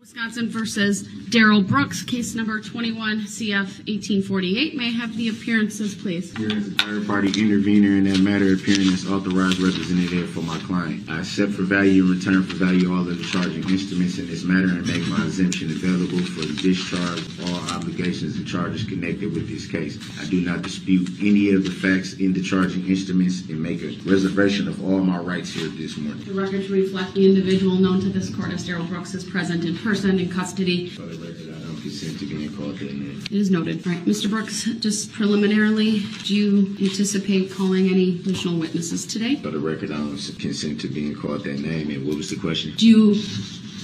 Wisconsin versus Darrell Brooks, case number 21 CF 1848. May I have the appearances, please? Here is a third party intervener in that matter appearing as authorized representative for my client. I accept for value in return for value all of the charging instruments in this matter and make my exemption available for the discharge of all obligations and charges connected with this case. I do not dispute any of the facts in the charging instruments and make a reservation of all my rights here this morning. The record to reflect the individual known to this court as Darrell Brooks is present in person in custody. For the record, I don't consent to being called that name. It is noted. All right, Mr. Brooks, just preliminarily, do you anticipate calling any additional witnesses today? For the record, I don't consent to being called that name. And what was the question? Do you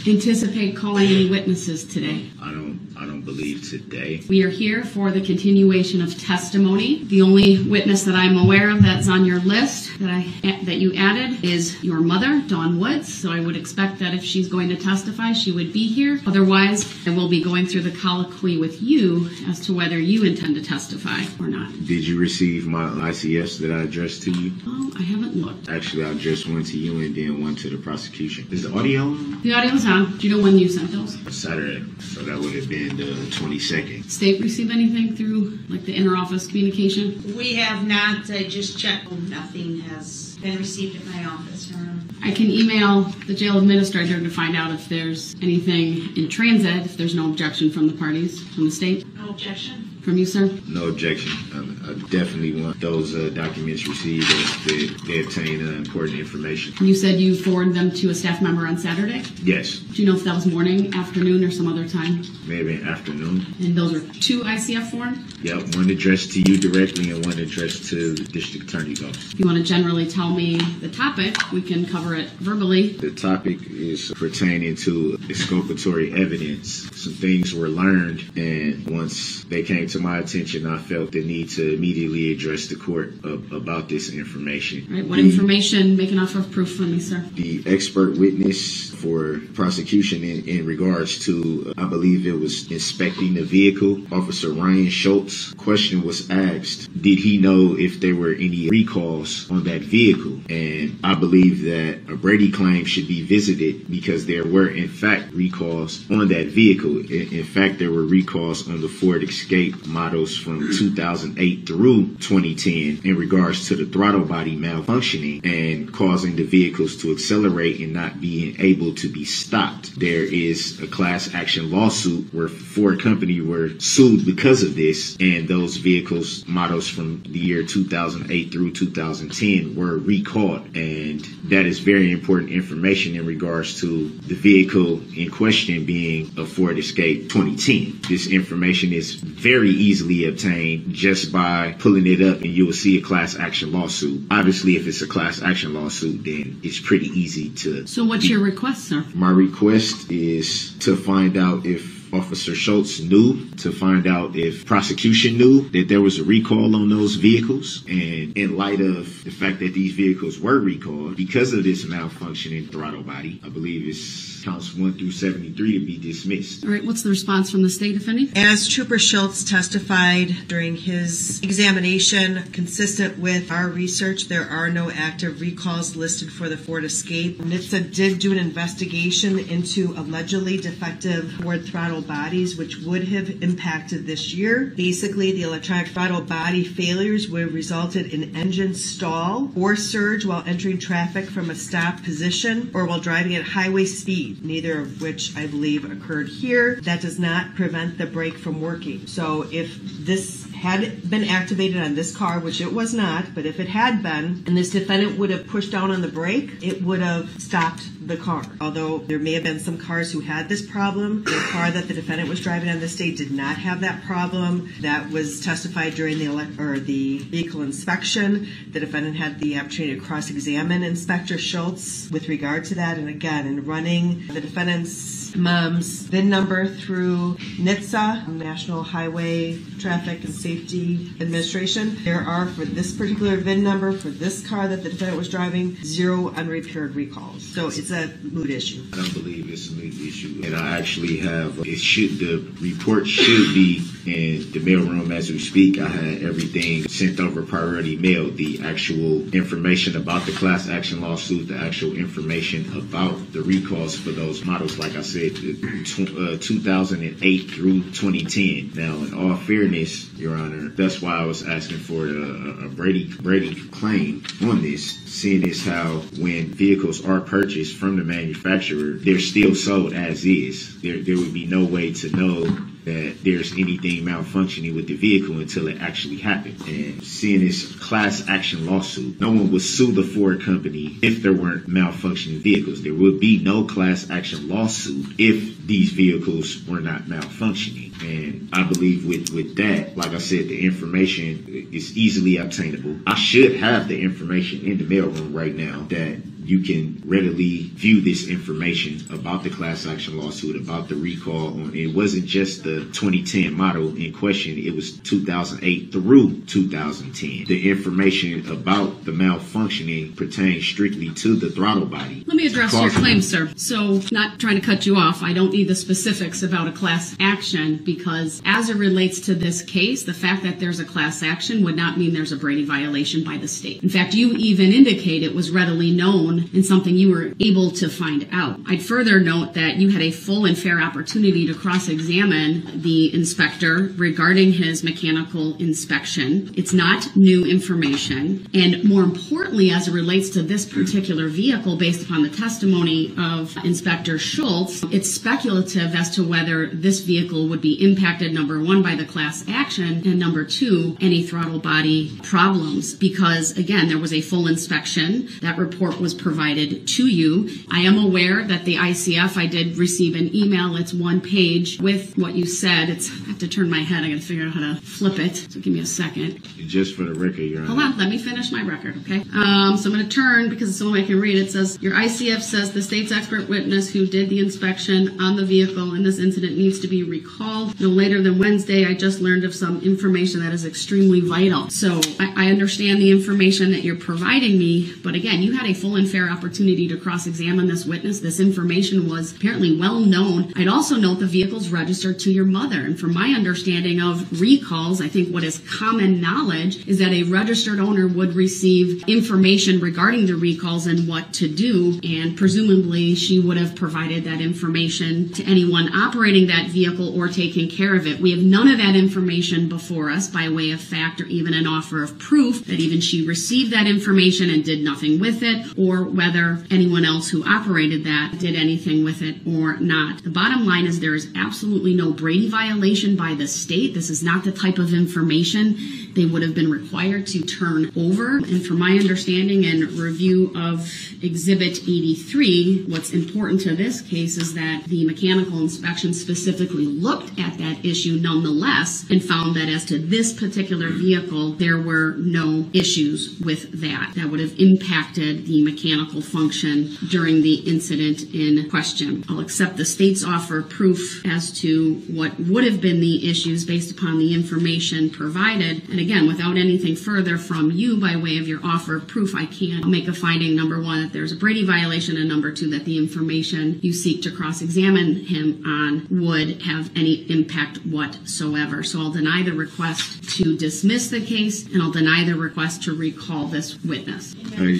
anticipate calling any witnesses today? I don't. I don't believe today. We are here for the continuation of testimony. The only witness that I'm aware of that's on your list that I that you added is your mother, Dawn Woods. So I would expect that if she's going to testify, she would be here. Otherwise, I will be going through the colloquy with you as to whether you intend to testify or not. Did you receive my ICF that I addressed to you? Oh, I haven't looked. Actually, I addressed one to you and then one to the prosecution. Is the audio on? The audio's on. Do you know when you sent those? Saturday, so that would have been the 22nd. State receive anything through like the inter-office communication? We have not, I just checked, nothing has been received at my office. Your I can email the jail administrator to find out if there's anything in transit, if there's no objection from the parties, from the state, No objection? From you, sir. No objection. Um, I definitely want those uh, documents received as they, they obtain uh, important information. You said you forwarded them to a staff member on Saturday. Yes, Do you know if that was morning, afternoon, or some other time? maybe afternoon. And those are two ICF forms? Yep, one addressed to you directly and one addressed to the district attorney's office. If you want to generally tell me the topic, we can cover it verbally. The topic is pertaining to exculpatory evidence. Some things were learned, and once they came to my attention, I felt the need to immediately address the court ab- about this information. Right? What The- information make an offer of proof for me, sir? the expert witness for prosecution in, in regards to, uh, I believe it was inspecting the vehicle, Officer Ryan Schultz. Question was asked, did he know if there were any recalls on that vehicle? And I believe that a Brady claim should be visited because there were, in fact, recalls on that vehicle. In, in fact, there were recalls on the Ford Escape models from 2008 through 2010 in regards to the throttle body malfunctioning and causing the vehicles to accelerate and not being able to be stopped. There is a class action lawsuit where Ford Company were sued because of this, and those vehicles models from the year 2008 through 2010 were recalled, and that is very important information in regards to the vehicle in question being a Ford Escape 2010. This information is very easily obtained just by pulling it up, and you will see a class action lawsuit. Obviously, if it's a class action lawsuit, then it's pretty easy to So what's your request, sir? my request is to find out if Officer Schultz knew, to find out if prosecution knew that there was a recall on those vehicles. And in light of the fact that these vehicles were recalled because of this malfunctioning throttle body, I believe it's counts 1 through 73 to be dismissed. All right, what's the response from the state, if any? As Trooper Schultz testified during his examination, consistent with our research, there are no active recalls listed for the Ford Escape. NHTSA did do an investigation into allegedly defective Ford throttle bodies, which would have impacted this year. Basically, the electronic throttle body failures would have resulted in engine stall or surge while entering traffic from a stop position or while driving at highway speed, neither of which I believe occurred here. That does not prevent the brake from working. So if this had been activated on this car, which it was not, but if it had been, and this defendant would have pushed down on the brake, it would have stopped the car. Although there may have been some cars who had this problem, the car that the defendant was driving on this day did not have that problem. That was testified during the elec or the vehicle inspection. The defendant had the opportunity to cross-examine Inspector Schultz with regard to that. And again, in running the defendant's mom's VIN number through NHTSA, National Highway Traffic and Safety Administration. There are, for this particular VIN number, for this car that the defendant was driving, zero unrepaired recalls. So it's a moot issue. I don't believe it's a big issue. And I actually have, it should, the report should be in the mailroom as we speak. I had everything sent over priority mail, the actual information about the class action lawsuit, the actual information about the recalls for those models, like I said, Uh, 2008 through 2010. Now, in all fairness, Your Honor, that's why I was asking for a, uh, a Brady Brady claim on this, seeing as how when vehicles are purchased from the manufacturer, they're still sold as is. There, there would be no way to know that there's anything malfunctioning with the vehicle until it actually happened. And seeing this class action lawsuit, no one would sue the Ford company if there weren't malfunctioning vehicles. There would be no class action lawsuit if these vehicles were not malfunctioning. And I believe with, with that, like I said, the information is easily obtainable. I should have the information in the mailroom right now that you can readily view this information about the class action lawsuit, about the recall. On, it wasn't just the 2010 model in question, it was 2008 through 2010. The information about the malfunctioning pertains strictly to the throttle body. Let me address your claim, sir. So, not trying to cut you off, I don't need the specifics about a class action because, as it relates to this case, the fact that there's a class action would not mean there's a Brady violation by the state. In fact, you even indicate it was readily known and something you were able to find out. I'd further note that you had a full and fair opportunity to cross examine the inspector regarding his mechanical inspection. It's not new information. And more importantly, as it relates to this particular vehicle, based upon the testimony of Inspector Schultz, it's speculative as to whether this vehicle would be impacted, number one, by the class action, and number two, any throttle body problems. Because again, there was a full inspection. That report was provided to you. I am aware that the ICF, I did receive an email. It's one page with what you said. It's, I have to turn my head. I gotta figure out how to flip it. So give me a second. Just for the record, Your Honor. Hold on, let me finish my record, okay? Um, so I'm going to turn because it's the only way I can read. It says your ICF says the state's expert witness who did the inspection on the vehicle in this incident needs to be recalled no later than Wednesday. I just learned of some information that is extremely vital. So I, I understand the information that you're providing me, but again, you had a full and fair opportunity to cross-examine this witness. This information was apparently well known. I'd also note the vehicle's registered to your mother, and from my understanding of recalls, I think what is common knowledge is that a registered owner would receive information regarding the recalls and what to do, and presumably she would have provided that information to anyone operating that vehicle or taking care of it. We have none of that information before us by way of fact or even an offer of proof that even she received that information and did nothing with it, or whether anyone else who operated that did anything with it or not. The bottom line is there is absolutely no Brady violation by the state. This is not the type of information they would have been required to turn over. And from my understanding and review of Exhibit 83, what's important to this case is that the mechanical inspection specifically looked at that issue nonetheless and found that as to this particular vehicle, there were no issues with that that would have impacted the mechanical function during the incident in question. I'll accept the state's offer of proof as to what would have been the issues based upon the information provided. And again, without anything further from you by way of your offer of proof, I can't make a finding, number one, that there's a Brady violation, and number two, that the information you seek to cross-examine him on would have any impact whatsoever. So I'll deny the request to dismiss the case, and I'll deny the request to recall this witness. Uh,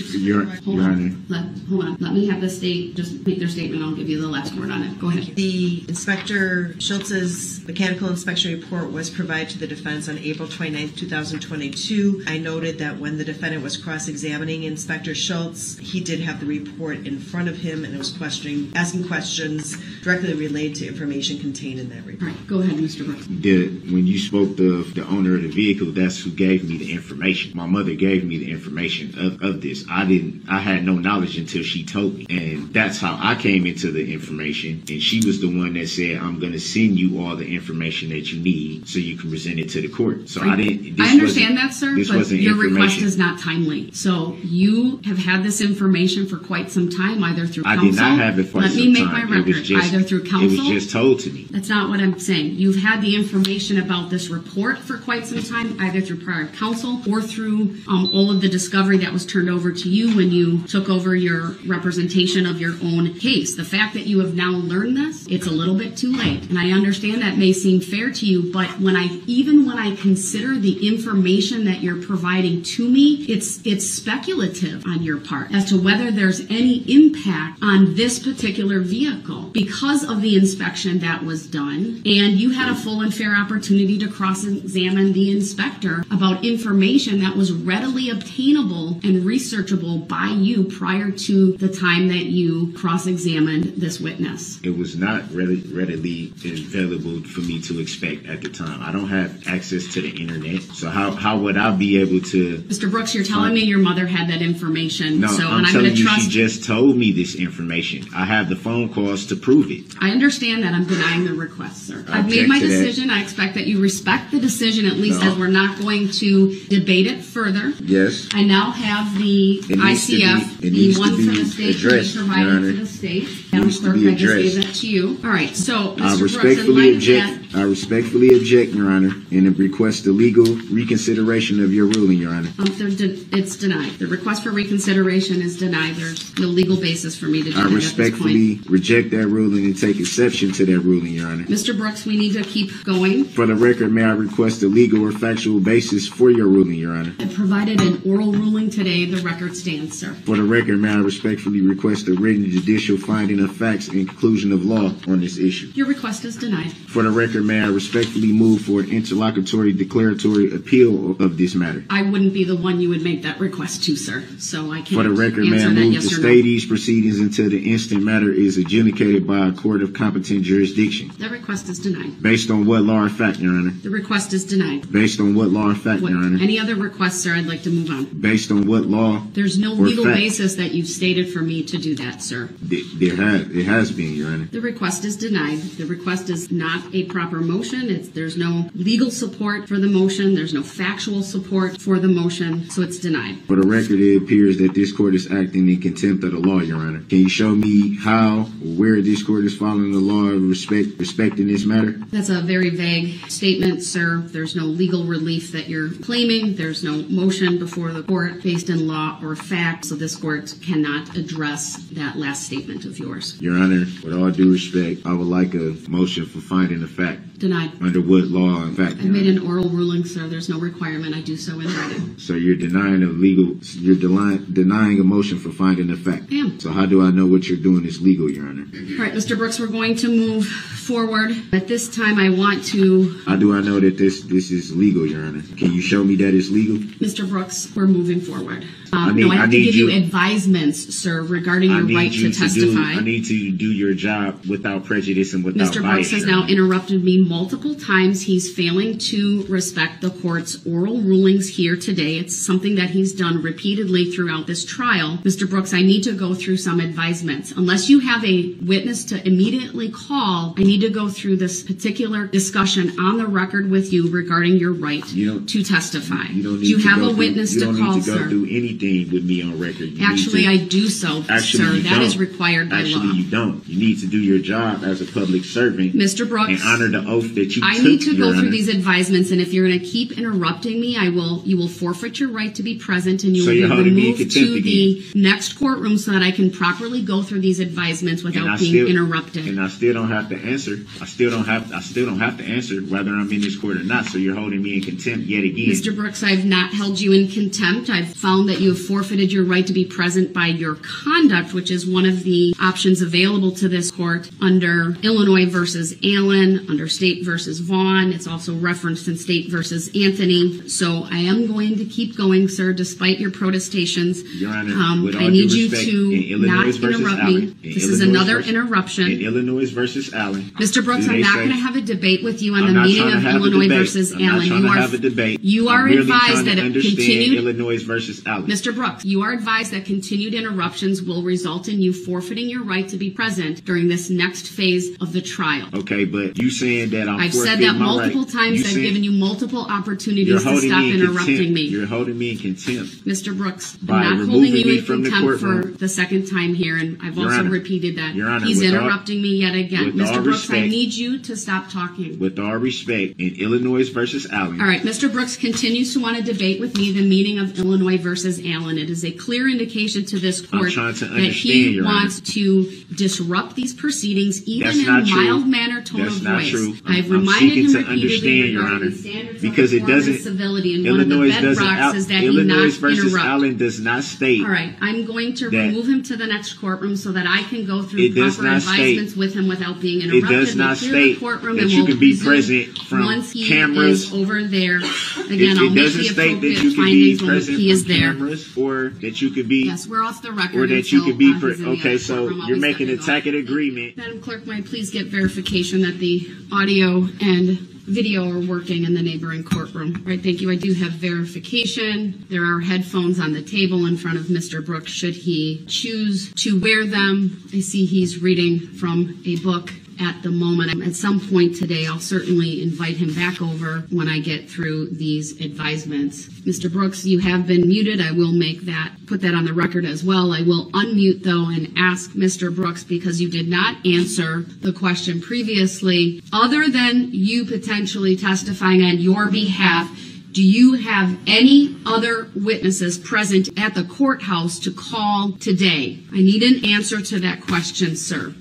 Honor. on. Let, hold on. Let me have the state just make their statement. I'll give you the last word on it. Go ahead. The Inspector Schultz's mechanical inspection report was provided to the defense on April 29, 2022. I noted that when the defendant was cross-examining Inspector Schultz, he did have the report in front of him and it was questioning, asking questions directly related to information contained in that report. right. Go ahead, Mr. Brooks. the when you spoke to the owner of the vehicle, that's who gave me the information. My mother gave me the information of, of this. I didn't I had no knowledge until she told me. And that's how I came into the information. And she was the one that said, I'm gonna send you all the information that you need so you can present it to the court. So I, didn't this I understand that, sir, but your request is not timely. So you have had this information for quite some time, either through I counsel. did not have it for Let some me make time. my record. just- either through counsel. It was just told to me. That's not what I'm saying. You've had the information about this report for quite some time, either through prior counsel or through um, all of the discovery that was turned over to you when you took took over your representation of your own case. The fact that you have now learned this, it's a little bit too late. And I understand that may seem fair to you, but when I, even when I consider the information that you're providing to me, it's, it's speculative on your part as to whether there's any impact on this particular vehicle because of the inspection that was done. And you had a full and fair opportunity to cross-examine the inspector about information that was readily obtainable and researchable by you prior to the time that you cross-examined this witness. It was not readily, readily available for me to expect at the time. I don't have access to the internet, so how, how would I be able to? Mr. Brooks, you're telling me your mother had that information. No, so, I'm and I'm telling you, trust. she just told me this information. I have the phone calls to prove it. I understand that I'm denying the request, sir. I've made my to that. decision. I expect that you respect the decision, at least No. as we're not going to debate it further. Yes. I now have the It needs to be- ICF, it needs to be the state to be addressed, Your Honor. to the state. Madam Needs to be I just gave addressed. that to you. All right, so, I Mr. Brooks, in respectfully light of that, object. I respectfully object, Your Honor, and request a legal reconsideration of your ruling, Your Honor. um, they're de- it's denied. The request for reconsideration is denied. There's no legal basis for me to do I that at this point. respectfully reject that ruling and take exception to that ruling, Your Honor. Mr. Brooks, we need to keep going. For the record, may I request a legal or factual basis for your ruling, Your Honor? I provided an oral ruling today. The record stands, sir. For the record, may I respectfully request a written judicial finding of facts and conclusion of law on this issue? Your request is denied. For the record, may I respectfully move for an interlocutory declaratory appeal of this matter? I wouldn't be the one you would make that request to, sir. So I can't For the record, may I answer that move yes to stay no. these proceedings until the instant matter is adjudicated by a court of competent jurisdiction? That request is denied. Based on what law or fact, Your Honor? The request is denied. Based on what law or fact, What, Your Honor? any other requests, sir? I'd like to move on. Based on what law? There's no Or legal fact. basis that you've stated for me to do that, sir. There has, it has been, Your Honor. The request is denied. The request is not a proper motion. It's, there's no legal support for the motion. There's no factual support for the motion, so it's denied. For the record, it appears that this court is acting in contempt of the law, Your Honor. Can you show me how or where this court is following the law of respect, respecting this matter? That's a very vague statement, sir. There's no legal relief that you're claiming. There's no motion before the court based in law or fact, so this court cannot address that last statement of yours. Your Honor, with all due respect, I would like a motion for finding the fact. Denied. Under what law in fact? I made an oral ruling, sir. There's no requirement I do so in writing. So you're denying a legal, you're denying, denying a motion for finding the fact. I am. So how do I know what you're doing is legal, Your Honor? All right, Mr. Brooks, we're going to move forward. At this time, I want to, How do I know that this this is legal, Your Honor? Can you show me that it's legal? Mr. Brooks, we're moving forward. I Um, need- no, I I have to need give you you- advisements, sir, regarding I your need right you to to do. testify. I need to do your job without prejudice and without Mr. bias. Brooks has Your now Honor. interrupted me multiple times. He's failing to respect the court's oral rulings here today. It's something that he's done repeatedly throughout this trial. Mr. Brooks, I need to go through some advisements. Unless you have a witness to immediately call, I need to go through this particular discussion on the record with you regarding your right You don't- to testify. You don't need Do you to have a through- witness you to don't call, need to go sir? through anything with me on record. You Actually, to- I do so, Actually, sir. you That is don't. required by Actually, law. you don't. You need to do your job as a public servant Mr. Brooks. and honor the oath you I need to go through these advisements, and if you're going to keep interrupting me, I will. You will forfeit your right to be present, and you So will be removed to the next courtroom so that I can properly go through these advisements without being still- interrupted. And I still don't have to answer. I still don't have. I still don't have to answer whether I'm in this court or not. So you're holding me in contempt yet again. Mr. Brooks, I've not held you in contempt. I've found that you have forfeited your right to be present by your conduct, which is one of the options available to this court under Illinois versus Allen, under State versus Vaughn. It's also referenced in State versus Anthony. So I am going to keep going, sir, despite your protestations. Your Honor, Um, I need you respect, to not interrupt Allen, me. This is another versus- interruption. In Illinois versus Allen. Mr. Brooks, I'm not going to have a debate with you on I'm the meaning of Illinois versus I'm Allen. You are have a debate. you are advised that continued Illinois versus Allen. Mr. Brooks, you are advised that continued interruptions will result in you forfeiting your right to be present during this next phase of the trial. Okay, but you saying that I'm I've said that multiple right. times. You I've given you multiple opportunities to stop me in interrupting contempt. me. You're holding me in contempt. Mr. Brooks, By I'm not holding you in from the contempt for the second time here, and I've Your also Honor, repeated that. Your Honor, He's with all- interrupting me yet again. Mr. Brooks, Brooks, I need you to stop talking. with all respect, in Illinois versus Allen, All right, Mr. Brooks continues to want to debate with me the meaning of Illinois versus Allen. It is a clear indication to this court to that he Your Honor. wants to disrupt these proceedings, even That's in a mild manner tone That's of not voice. true. I'm- I've I'm reminded him to repeatedly understand, Your regarding Honor, the standards because of it and doesn't- civility, and Illinois one of the doesn't. bedrocks is that Illinois he not versus interrupt. Allen does not state. All right, I'm going to that- remove him to the next courtroom so that I can go through It does proper not state- advisements with him without being interrupted. does We'll not clear state the courtroom that and you we'll can be resume present from once he cameras. is over there. It, Again, I'll it make doesn't the state that appropriate you can be findings when present he is from there. cameras, or that you could be, Yes, we're off the record. or that you until, could be. uh, Pre- he's in the okay, other so courtroom. I'll you're be making a stepping off. tacit agreement. Madam Clerk, may I please get verification that the audio and video are working in the neighboring courtroom? All right, thank you. I do have verification. There are headphones on the table in front of Mr. Brooks should he choose to wear them. I see he's reading from a book at the moment. At some point today, I'll certainly invite him back over when I get through these advisements. Mr. Brooks, you have been muted. I will make that, put that on the record as well. I will unmute though and ask Mr. Brooks because you did not answer the question previously. Other than you potentially testifying on your behalf, do you have any other witnesses present at the courthouse to call today? I need an answer to that question, sir.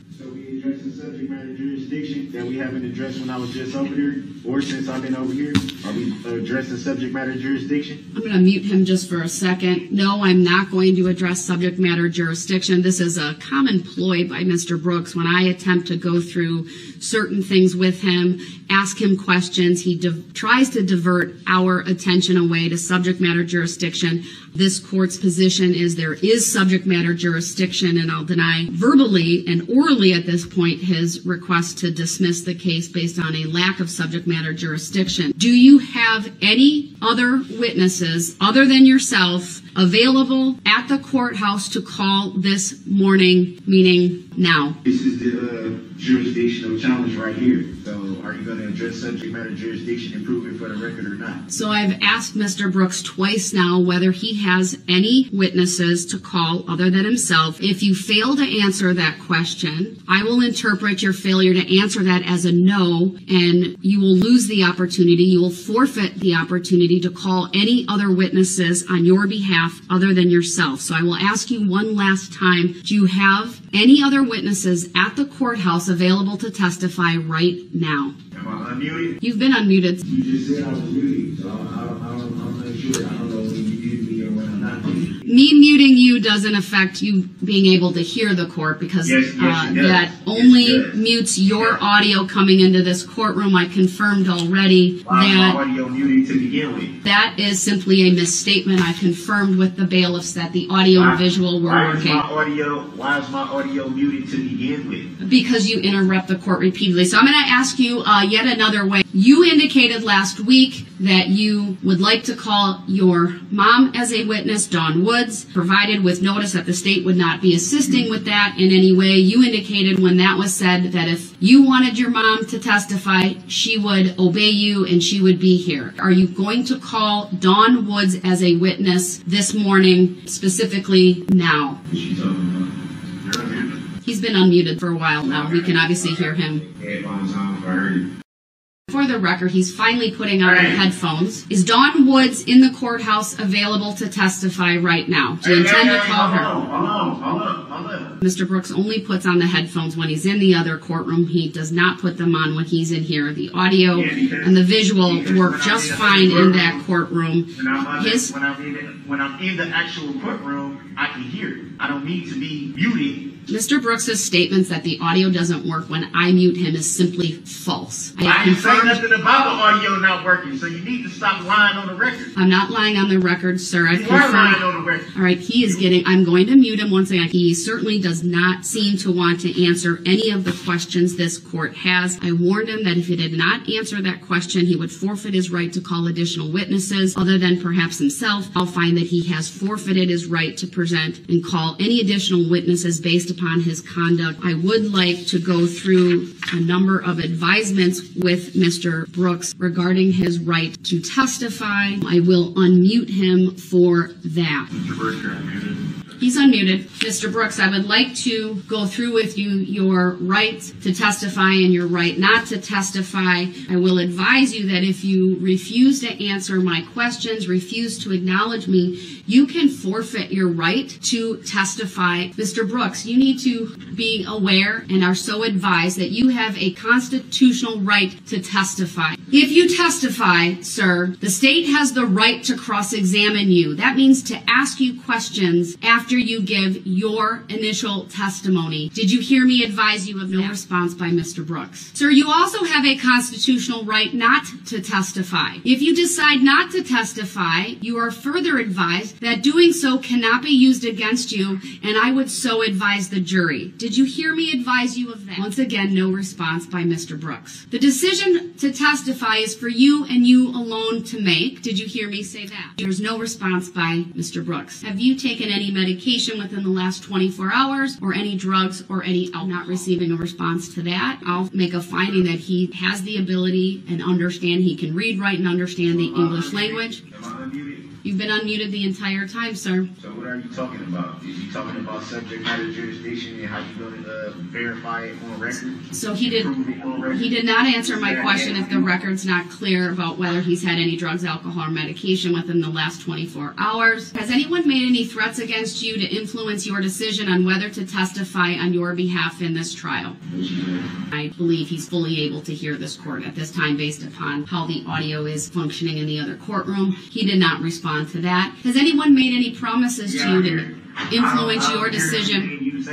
We haven't addressed when I was just over there, or since I've been over here? Are we addressing subject matter jurisdiction? I'm going to mute him just for a second. No, I'm not going to address subject matter jurisdiction. This is a common ploy by Mr. Brooks when I attempt to go through certain things with him, ask him questions. He tries to divert our attention away to subject matter jurisdiction. This court's position is there is subject matter jurisdiction, and I'll deny verbally and orally at this point his request to dismiss the case based on a lack of subject matter jurisdiction. Do you have any other witnesses other than yourself available at the courthouse to call this morning meeting now? This is the uh, jurisdictional challenge right here. So are you going to address subject matter jurisdiction and prove it for the record or not? So I've asked Mr. Brooks twice now whether he has any witnesses to call other than himself. If you fail to answer that question, I will interpret your failure to answer that as a no, and you will lose the opportunity. You will forfeit the opportunity to call any other witnesses on your behalf other than yourself. So I will ask you one last time, do you have any other witnesses at the courthouse available to testify right now? Am I unmuted? You've been unmuted. You just said I was muted, so I I I I'm not sure. I don't know me muting you doesn't affect you being able to hear the court because Yes, yes, uh, it does. that Yes, only it does. mutes your Yes. audio coming into this courtroom. I confirmed already Why is my that audio muted to begin with? that is simply a misstatement. I confirmed with the bailiffs that the audio and visual were why Is working my audio, why is my audio muted to begin with? because you interrupt the court repeatedly. So I'm going to ask you uh, yet another way. You indicated last week that you would like to call your mom as a witness, Dawn Woods, provided with notice that the state would not be assisting with that in any way. You indicated when that was said that if you wanted your mom to testify, she would obey you and she would be here. Are you going to call Dawn Woods as a witness this morning, specifically now? He's been unmuted for a while now. We can obviously hear him. For the record, he's finally putting on the headphones. Is Dawn Woods in the courthouse available to testify right now? Do you intend to call her? Mr. Brooks only puts on the headphones when he's in the other courtroom. He does not put them on when he's in here. The audio and the visual work just in fine in that courtroom- courtroom. When I'm, His- when, I'm in the, when I'm in the actual courtroom, I can hear it. I don't need to be muted. Mr. Brooks's statements that the audio doesn't work when I mute him is simply false. I I didn't say confirmed nothing about the audio not working, so you need to stop lying on the record. I'm not lying on the record, sir. I've You are lying on the record. All right, he is getting. I'm going to mute him once again. He certainly does not seem to want to answer any of the questions this court has. I warned him that if he did not answer that question, he would forfeit his right to call additional witnesses, other than perhaps himself. I'll find that he has forfeited his right to present and call any additional witnesses based upon his conduct. I would like to go through a number of advisements with Mr. Brooks regarding his right to testify. I will unmute him for that. Mr. Burke, you're unmuted. He's unmuted. Mr. Brooks, I would like to go through with you your right to testify and your right not to testify. I will advise you that if you refuse to answer my questions, refuse to acknowledge me, you can forfeit your right to testify. Mr. Brooks, you need to be aware and are so advised that you have a constitutional right to testify. If you testify, sir, the state has the right to cross-examine you. That means to ask you questions after you give your initial testimony. Did you hear me advise you of no response by Mr. Brooks? Sir, you also have a constitutional right not to testify. If you decide not to testify, you are further advised that doing so cannot be used against you, and I would so advise the jury. Did you hear me advise you of that? Once again, no response by Mr. Brooks. The decision to testify is for you and you alone to make. Did you hear me say that? There's no response by Mr. Brooks. Have you taken any medication within the last 24 hours or any drugs or any I'm not receiving a response to that? I'll make a finding that he has the ability and understand he can read, write, and understand the English language. Unmuted? You've been unmuted the entire time, sir. So what are you talking about? Is you talking about subject matter jurisdiction and how you're gonna uh, verify it on record? So he did Prove it on record? he did not answer my question if the record's not clear about whether he's had any drugs, alcohol, or medication within the last 24 hours. Has anyone made any threats against you to influence your decision on whether to testify on your behalf in this trial? I believe he's fully able to hear this court at this time based upon how the audio is functioning in the other courtroom. He did not respond to that. Has anyone made any promises to you to influence your decision? You.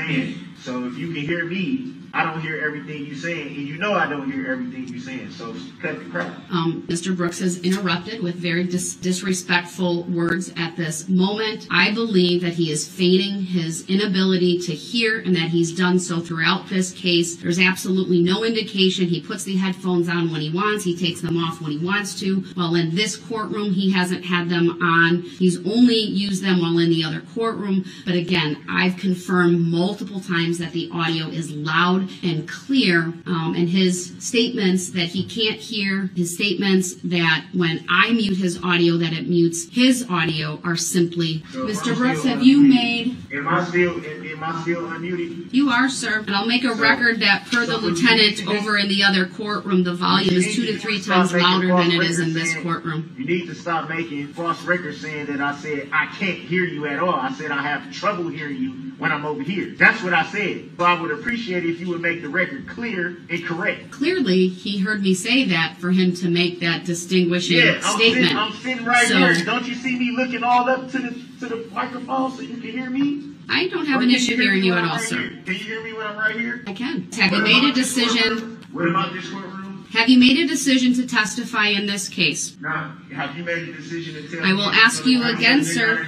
So if you can hear me, I don't hear everything you're saying, and you know I don't hear everything you're saying. So cut the crap. Um, Mr. Brooks has interrupted with very dis- disrespectful words at this moment. I believe that he is feigning his inability to hear and that he's done so throughout this case. There's absolutely no indication. He puts the headphones on when he wants. He takes them off when he wants to. While in this courtroom, he hasn't had them on. He's only used them while in the other courtroom. But again, I've confirmed multiple times that the audio is loud and clear. Um, and his statements that he can't hear, his statements that when I mute his audio, that it mutes his audio are simply, So Mr. Brooks, have you made Am I still am, I still unmuted? you are, sir. And I'll make a So- record that per the so you lieutenant over in the other courtroom, the volume is two to three times louder than it is in this courtroom. You need to stop making false records saying that I said I can't hear you at all. I said I have trouble hearing you when I'm over here. That's what I said. So I would appreciate if you would make the record clear and correct. Clearly, he heard me say that for him to make that distinguishing Yeah, I'm statement. sitting, I'm sitting right So- here. Don't you see me looking all up to the to the microphone so you can hear me? I don't have Or an issue hear hearing me you at all, right sir. here? Can you hear me when I'm right here? I can. Have you made a decision? What about this courtroom? Have you made a decision to testify in this case? Now, have you made a decision to tell I will ask you again, sir.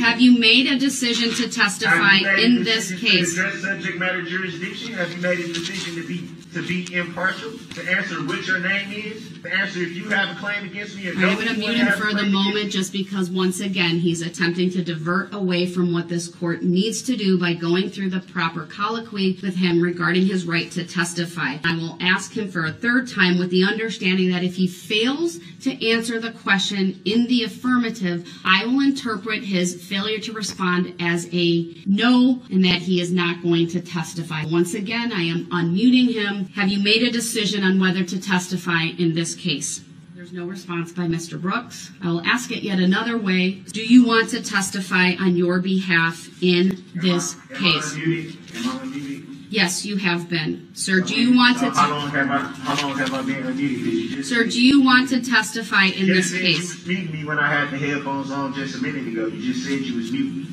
Have you made a decision to Have testify you made a in this decision to case? address subject matter jurisdiction? Have you made a decision to be to be impartial? To answer what your name is? To answer if you have a claim against me or going to mute him for the moment just because, once again, he's attempting to divert away from what this court needs to do by going through the proper colloquy with him regarding his right to testify. I will ask him for a third time with the understanding that if he fails to answer the question in the affirmative, I will interpret his failure to respond as a no and that he is not going to testify. Once again, I am unmuting him. Have you made a decision on whether to testify in this case? There's no response by Mr. Brooks. I will ask it yet another way. Do you want to testify on your behalf in this Am I case? Am unmuted? Yes, you have been. Sir, do you want to, How long have I? How long have I been unmuted? Did you just sir, do you want to testify in this case? You muting me when I had the headphones on just a minute ago. You just said you was muting.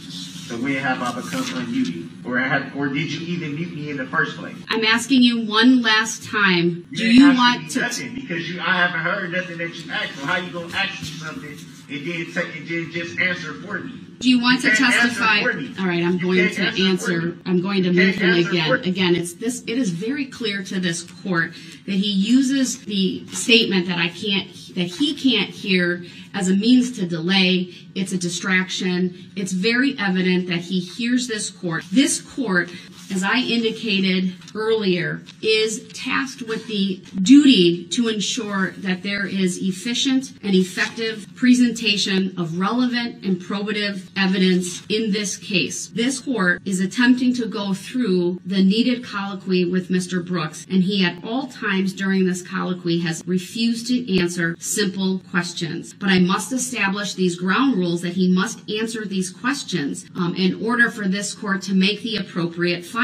So when have I become unmuted? Or had, or did you even mute me in the first place? I'm asking you one last time. Do you want to, nothing because you I haven't heard nothing that you asked. So how you gonna ask me something and then take and then just answer for me? do you want to You can't testify? All right, I'm You going to answer answer. I'm going to You move him again. Again, it's this, it is very clear to this court that he uses the statement that I can't, that he can't hear as a means to delay. It's a distraction. It's very evident that he hears this court. This court as I indicated earlier, is tasked with the duty to ensure that there is efficient and effective presentation of relevant and probative evidence in this case. This court is attempting to go through the needed colloquy with Mr. Brooks, and he at all times during this colloquy has refused to answer simple questions. But I must establish these ground rules that he must answer these questions um, in order for this court to make the appropriate findings.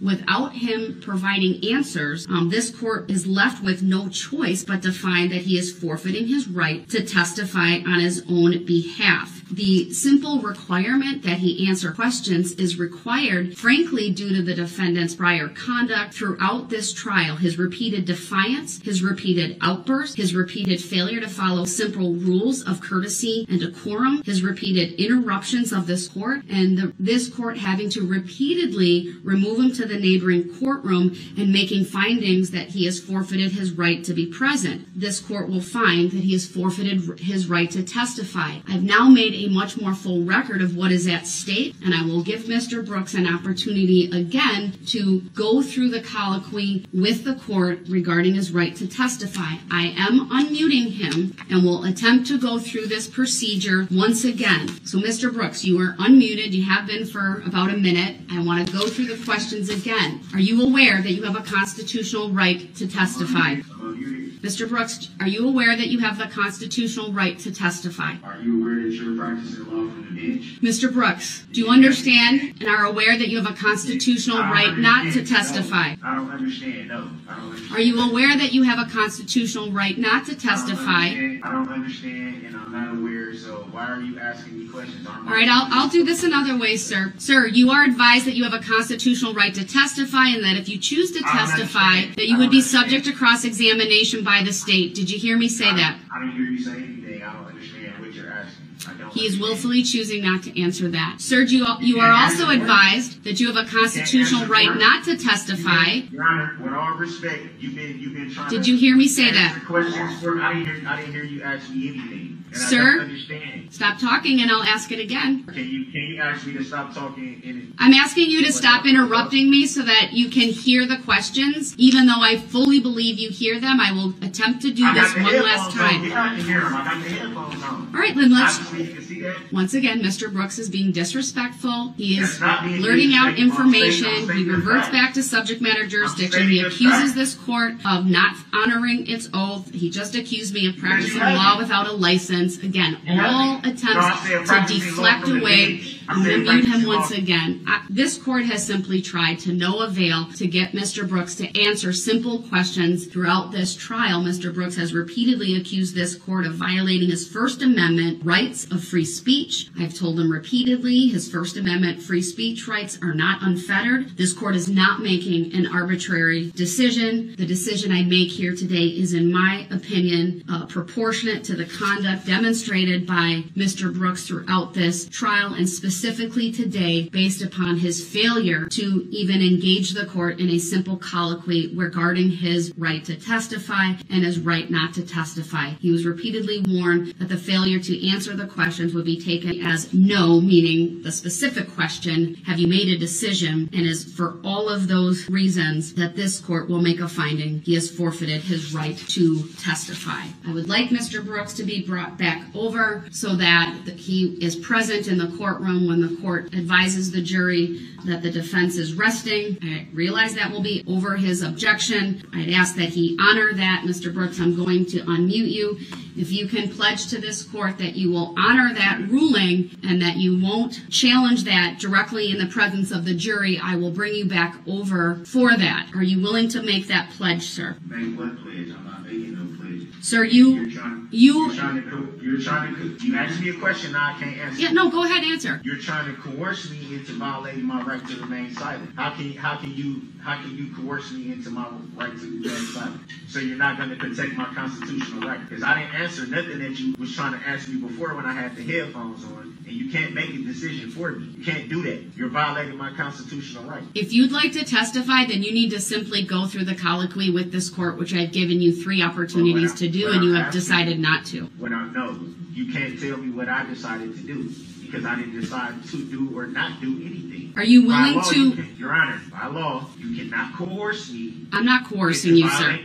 Without him providing answers, um, this court is left with no choice but to find that he is forfeiting his right to testify on his own behalf. The simple requirement that he answer questions is required, frankly, due to the defendant's prior conduct throughout this trial. His repeated defiance, his repeated outbursts, his repeated failure to follow simple rules of courtesy and decorum, his repeated interruptions of this court, and the, this court having to repeatedly remove him to the neighboring courtroom and making findings that he has forfeited his right to be present. This court will find that he has forfeited his right to testify. I've now made a much more full record of what is at stake, and I will give Mr. Brooks an opportunity again to go through the colloquy with the court regarding his right to testify. I am unmuting him and will attempt to go through this procedure once again. So, Mr. Brooks, you are unmuted. You have been for about a minute. I want to go through the questions again. Are you aware that you have a constitutional right to testify? Uh, Mr. Brooks, are you aware that you have the constitutional right to testify? Are you aware that you're practicing law from the bench? Mr. Brooks, do you understand and are aware that you have a constitutional right not to testify? No, I don't understand. No, I don't understand. Are you aware that you have a constitutional right not to I don't testify? understand. I don't understand, and I'm not aware. So why are you asking me questions? All right, I'll, I'll do this another way, sir. Sir, you are advised that you have a constitutional right to testify and that if you choose to testify, that you would be subject to cross-examination by the state. Did you hear me say I, that? I didn't hear you say anything. I don't understand what you're asking. He is willfully choosing not to answer that. Sir, you, you are also advised that you have a constitutional right not to testify. Your Honor, with all respect, you've been you've been trying. Did to you hear me say that? Questions for. I didn't hear. I didn't hear you ask me anything. Sir? I don't understand. Stop talking and I'll ask it again. Can you can you ask me to stop talking? And I'm asking you to stop interrupting me so that you can hear the questions. Even though I fully believe you hear them, I will attempt to do I this one last time. Yeah, I can hear them. I got the headphones on. All right, then let's. Obviously, you can see that. Once again, Mr. Brooks is being disrespectful. He is blurting out disrespectful. I'm saying- I'm information. He reverts back to subject matter jurisdiction. He accuses this court of not honoring its oath. He just accused me of practicing law without a license. Again, all haven't. No, I attempts to deflect away. I'm going to mute him once again. I, this court has simply tried to no avail to get Mr. Brooks to answer simple questions throughout this trial. Mr. Brooks has repeatedly accused this court of violating his First Amendment rights of free speech. I've told him repeatedly his First Amendment free speech rights are not unfettered. This court is not making an arbitrary decision. The decision I make here today is, in my opinion, uh, proportionate to the conduct demonstrated by Mr. Brooks throughout this trial and specifically today based upon his failure to even engage the court in a simple colloquy regarding his right to testify and his right not to testify. He was repeatedly warned that the failure to answer the questions would be taken as no, meaning the specific question, have you made a decision? And is for all of those reasons that this court will make a finding he has forfeited his right to testify. I would like Mr. Brooks to be brought back over so that he is present in the courtroom when the court advises the jury that the defense is resting. I realize that will be over his objection. I'd ask that he honor that. Mr. Brooks, I'm going to unmute you. If you can pledge to this court that you will honor that ruling and that you won't challenge that directly in the presence of the jury, I will bring you back over for that. Are you willing to make that pledge, sir? Make what pledge? I'm not making no pledge. Sir, you, You're trying. You, You're trying to. co- You're trying to. co- You asked me a question. Now I can't answer. yeah, no, go ahead, answer. You're trying to coerce me into violating my right to remain silent. How can how can you how can you coerce me into my right to remain silent? So you're not going to protect my constitutional right? Because I didn't answer nothing that you was trying to ask me before when I had the headphones on, and you can't make a decision for me. You can't do that. You're violating my constitutional right. If you'd like to testify, then you need to simply go through the colloquy with this court, which I've given you three opportunities to do, and you have decided not to. When I know you can't tell me what I decided to do. because I didn't decide to do or not do anything. Are you willing law, to- you Your Honor, by law, you cannot coerce me. I'm not coercing you, sir.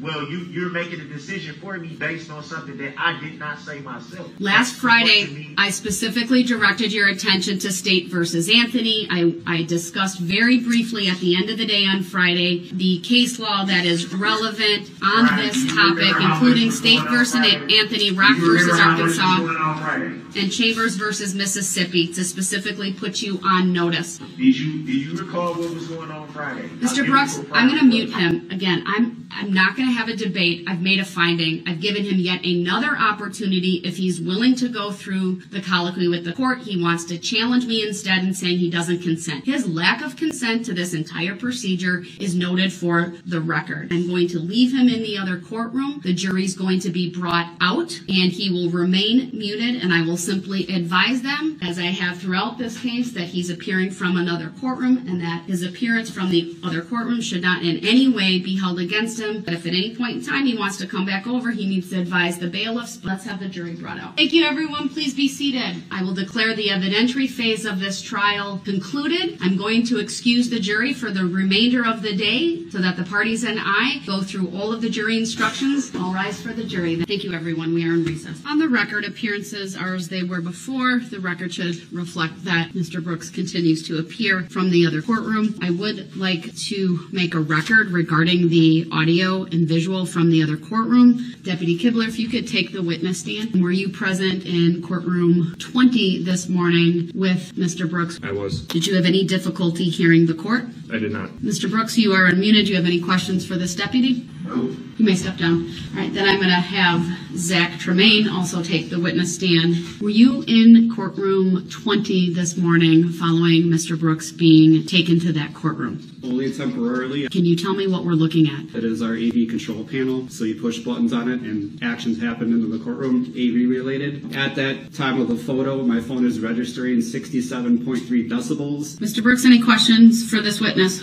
Well, you, you're making a decision for me based on something that I did not say myself. Last Friday. I specifically directed your attention to State versus Anthony. I, I discussed very briefly at the end of the day on Friday the case law that is relevant on Right. this topic, including State versus Anthony, Rock versus remember how much was Arkansas, Friday? and Chambers versus Mississippi to specifically put you on notice. Did you did you recall what was going on Friday? Mr. Brooks, a I'm going to mute him again. I'm I'm not going to have a debate. I've made a finding. I've given him yet another opportunity if he's willing to go through the colloquy with the court. He wants to challenge me instead and saying he doesn't consent. His lack of consent to this entire procedure is noted for the record. I'm going to leave him in the other courtroom. The jury's going to be brought out and he will remain muted and I will simply advise them as I have throughout this case that he's appearing from another courtroom and that his appearance from the other courtroom should not in any way be held against him. But if at any point in time he wants to come back over, he needs to advise the bailiffs. Let's have the jury brought out. Thank you everyone. Please be seated. I will declare the evidentiary phase of this trial concluded. I'm going to excuse the jury for the remainder of the day so that the parties and I go through all of the jury instructions. I'll rise for the jury. Thank you everyone. We are in recess. On the record, appearances are as they were before. The record should reflect that Mr. Brooks continues to appear from the other courtroom. I would like to make a record regarding the audio and visual from the other courtroom. Deputy Kibler, if you could take the witness stand. Were you present in courtroom 20 this morning with Mr. Brooks? I was. Did you have any difficulty hearing the court? I did not. Mr. Brooks, you are unmuted. Do you have any questions for this deputy? You may step down. All right, then I'm going to have Zach Tremaine also take the witness stand. Were you in courtroom 20 this morning following Mr. Brooks being taken to that courtroom? Only temporarily. Can you tell me what we're looking at? It is our AV control panel, so you push buttons on it and actions happen into the courtroom, AV related. At that time of the photo, my phone is registering 67.3 decibels. Mr. Brooks, any questions for this witness?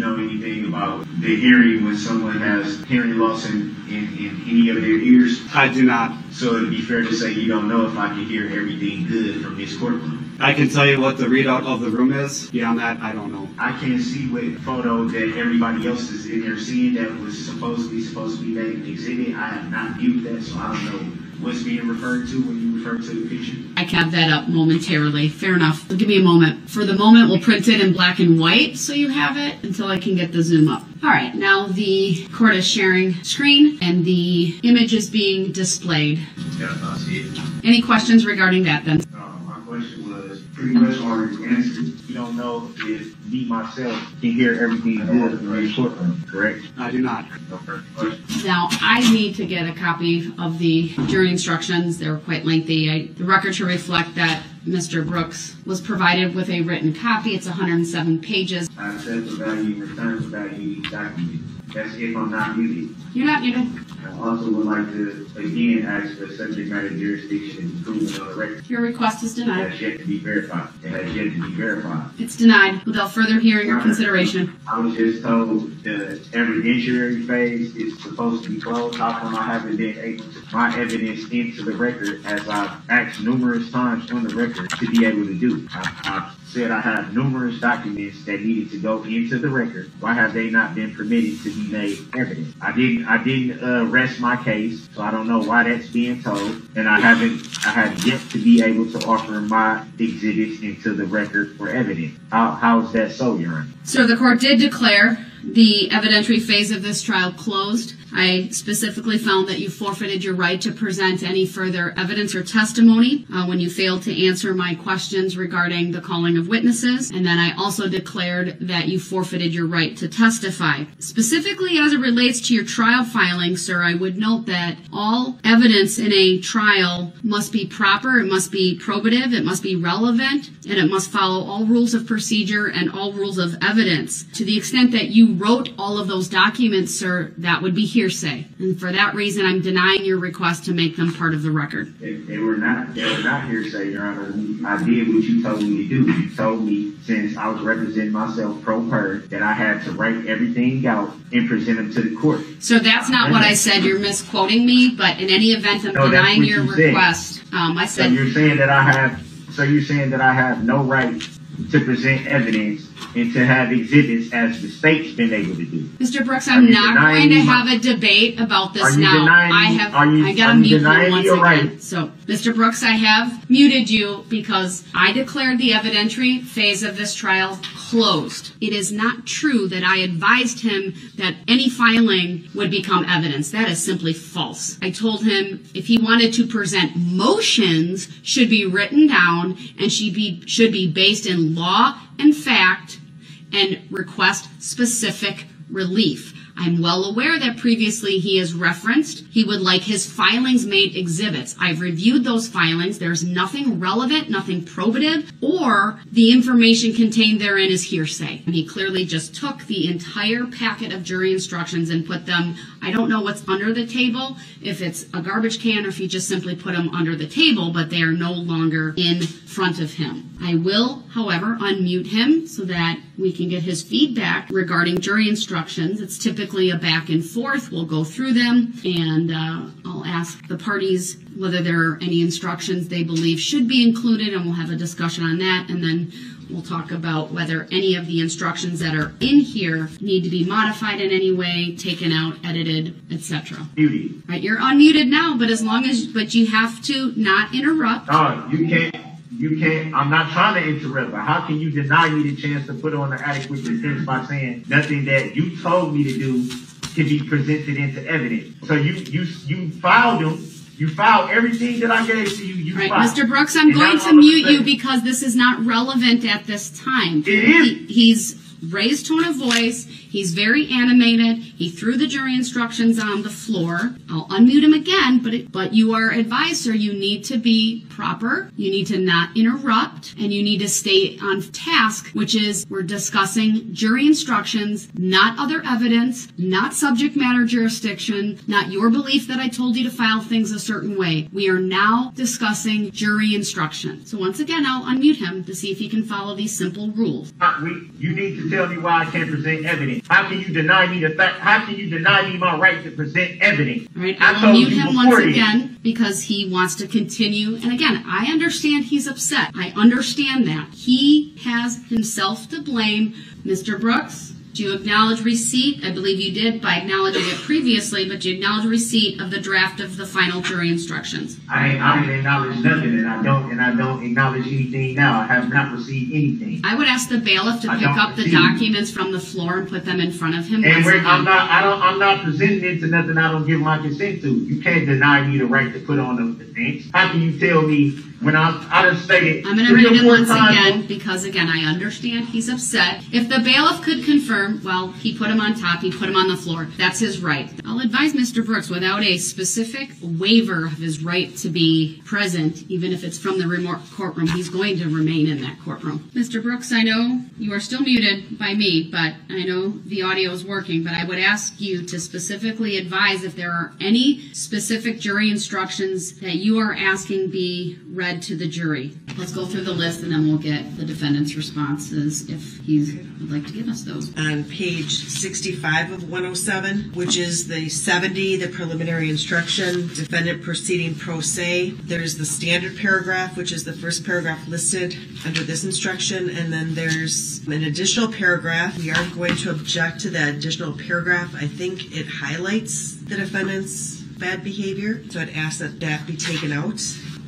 Know anything about the hearing when someone has hearing loss in, in, in any of their ears? I do not. So it'd be fair to say you don't know if I can hear everything good from this courtroom. I can tell you what the readout of the room is. Beyond that, I don't know. I can't see what photo that everybody else is in there seeing that was supposedly supposed to be that exhibit. I have not viewed that, so I don't know what's being referred to when you refer to the picture. I can have that up momentarily. Fair enough. Give me a moment. For the moment, we'll print it in black and white so you have it until I can get the zoom up. All right, now the court is sharing screen and the image is being displayed. Yeah, I see it. Any questions regarding that then? Uh, my question was pretty much already answered. You don't know if me myself can hear everything good in the courtroom, correct? I do not. Okay. Question. Now, I need to get a copy of the jury instructions. They were quite lengthy. I, the record should reflect that Mr. Brooks was provided with a written copy. It's 107 pages. I accept the value, return the value of document. That's if I'm not muted. You're not muted. I also would like to again ask for subject matter jurisdiction improvement on the record. Your request is denied. has yet to be verified. It has yet to be verified. It's denied without further hearing or consideration. I was just told the evidentiary phase is supposed to be closed. How come I haven't been able to my evidence into the record as I've asked numerous times on the record to be able to do? I've, I've said I have numerous documents that needed to go into the record. Why have they not been permitted to be made evidence? I didn't, I didn't uh, rest my case, so I don't know why that's being told. And I haven't, I have yet to be able to offer my exhibits into the record for evidence. How, how is that so, Your Honor? So the court did declare the evidentiary phase of this trial closed. I specifically found that you forfeited your right to present any further evidence or testimony uh, when you failed to answer my questions regarding the calling of witnesses. And then I also declared that you forfeited your right to testify. Specifically as it relates to your trial filing, sir, I would note that all evidence in a trial must be proper, it must be probative, it must be relevant, and it must follow all rules of procedure and all rules of evidence. To the extent that you wrote all of those documents, sir, that would be hearsay. And for that reason, I'm denying your request to make them part of the record. They, they were not, they were not hearsay, Your Honor. I did what you told me to do. You told me, since I was representing myself pro per, that I had to write everything out and present them to the court. So that's not what I said. You're misquoting me, but in any event, I'm No, denying your you request. Um, I So you're saying that I have, so you're saying that I have no right to present evidence and to have exhibits as the state's been able to do. Mr. Brooks, I'm not going to have a debate about this now. I have, you- I gotta mute you once again. right? So, Mr. Brooks, I have muted you because I declared the evidentiary phase of this trial closed. It is not true that I advised him that any filing would become evidence. That is simply false. I told him if he wanted to present motions should be written down and should be, should be based in law and fact and request specific relief. I'm well aware that previously he has referenced he would like his filings made exhibits. I've reviewed those filings. There's nothing relevant, nothing probative, or the information contained therein is hearsay. And he clearly just took the entire packet of jury instructions and put them, I don't know what's under the table, if it's a garbage can or if he just simply put them under the table, but they are no longer in front of him. I will, however, unmute him so that we can get his feedback regarding jury instructions. It's typically a back and forth. We'll go through them and uh, I'll ask the parties whether there are any instructions they believe should be included and we'll have a discussion on that and then we'll talk about whether any of the instructions that are in here need to be modified in any way, taken out, edited, etc. Beauty. Right, you're unmuted now, but as long as but you have to not interrupt. No, you can't, you can't, I'm not trying to interrupt, but how can you deny me the chance to put on an adequate defense by saying nothing that you told me to do can be presented into evidence? So you, you, you filed them, you filed everything that I gave to you, you Right, filed. Mr. Brooks, I'm And going to mute you because this is not relevant at this time. It is. He, he's raised tone of voice. He's very animated. He threw the jury instructions on the floor. I'll unmute him again, but it, but you are advised. You need to be proper. You need to not interrupt, and you need to stay on task, which is we're discussing jury instructions, not other evidence, not subject matter jurisdiction, not your belief that I told you to file things a certain way. We are now discussing jury instruction. So once again, I'll unmute him to see if he can follow these simple rules. We, you need to tell me why I can't present evidence. How can you deny me the fact? How can you deny me my right to present evidence? All right, I will mute him once again because he wants to continue. And again, I understand he's upset. I understand that. He has himself to blame. Mr. Brooks, do you acknowledge receipt? I believe you did by acknowledging it previously, but do you acknowledge receipt of the draft of the final jury instructions? I ain't, I didn't acknowledge nothing, and I don't, and I don't acknowledge anything now. I have not received anything. I would ask the bailiff to I pick up the documents from the floor and put them in front of him And we're, I'm not, I don't, I'm not presenting it to nothing I don't give my consent to. You can't deny me the right to put on the defense. How can you tell me when I'm, I done stated I'm going to read it once times- again because, again, I understand he's upset. If the bailiff could confirm, well, he put him on top, he put him on the floor. That's his right. I'll advise Mr. Brooks without a specific waiver of his right to be present, even if it's from the remote courtroom, he's going to remain in that courtroom. Mr. Brooks, I know you are still muted by me, but I know the audio is working, but I would ask you to specifically advise if there are any specific jury instructions that you are asking be read to the jury. Let's go through the list and then we'll get the defendant's responses if he would like to give us those. on page 65 of 107, which is the 70, the preliminary instruction, defendant proceeding pro se. There's the standard paragraph, which is the first paragraph listed under this instruction, and then there's an additional paragraph. We are going to object to that additional paragraph. I think it highlights the defendant's bad behavior, so I'd ask that that be taken out.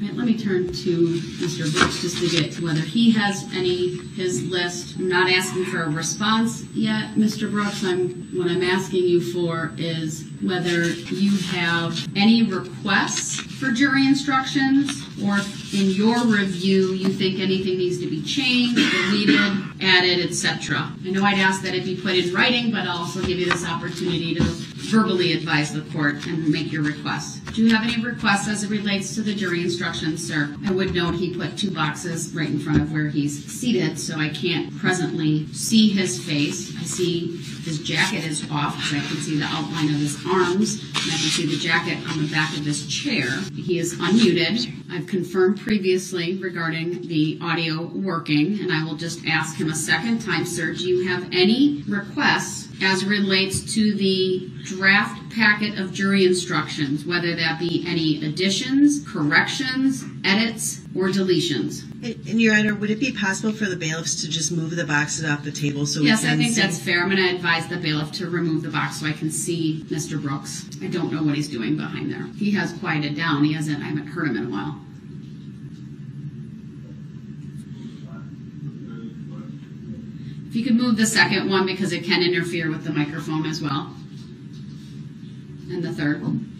Right, let me turn to Mr. Brooks just to get whether he has any, his list. I'm not asking for a response yet, Mr. Brooks. I'm, what I'm asking you for is whether you have any requests for jury instructions, or in your review you think anything needs to be changed, deleted, added, etc. I know I'd ask that it be put in writing, but I'll also give you this opportunity to verbally advise the court and make your requests. Do you have any requests as it relates to the jury instructions, sir? I would note he put two boxes right in front of where he's seated, so I can't presently see his face. I see his jacket is off, so I can see the outline of his arms, and I can see the jacket on the back of his chair. He is unmuted. I've confirmed previously regarding the audio working, and I will just ask him a second time, sir, do you have any requests as relates to the draft packet of jury instructions, whether that be any additions, corrections, edits, or deletions? And, and Your Honor, would it be possible for the bailiffs to just move the boxes off the table so Yes, we I think see? that's fair. I'm going to advise the bailiff to remove the box so I can see Mr. Brooks. I don't know what he's doing behind there. He has quieted down. He hasn't, I haven't heard him in a while. If you could move the second one because it can interfere with the microphone as well. And the third. one.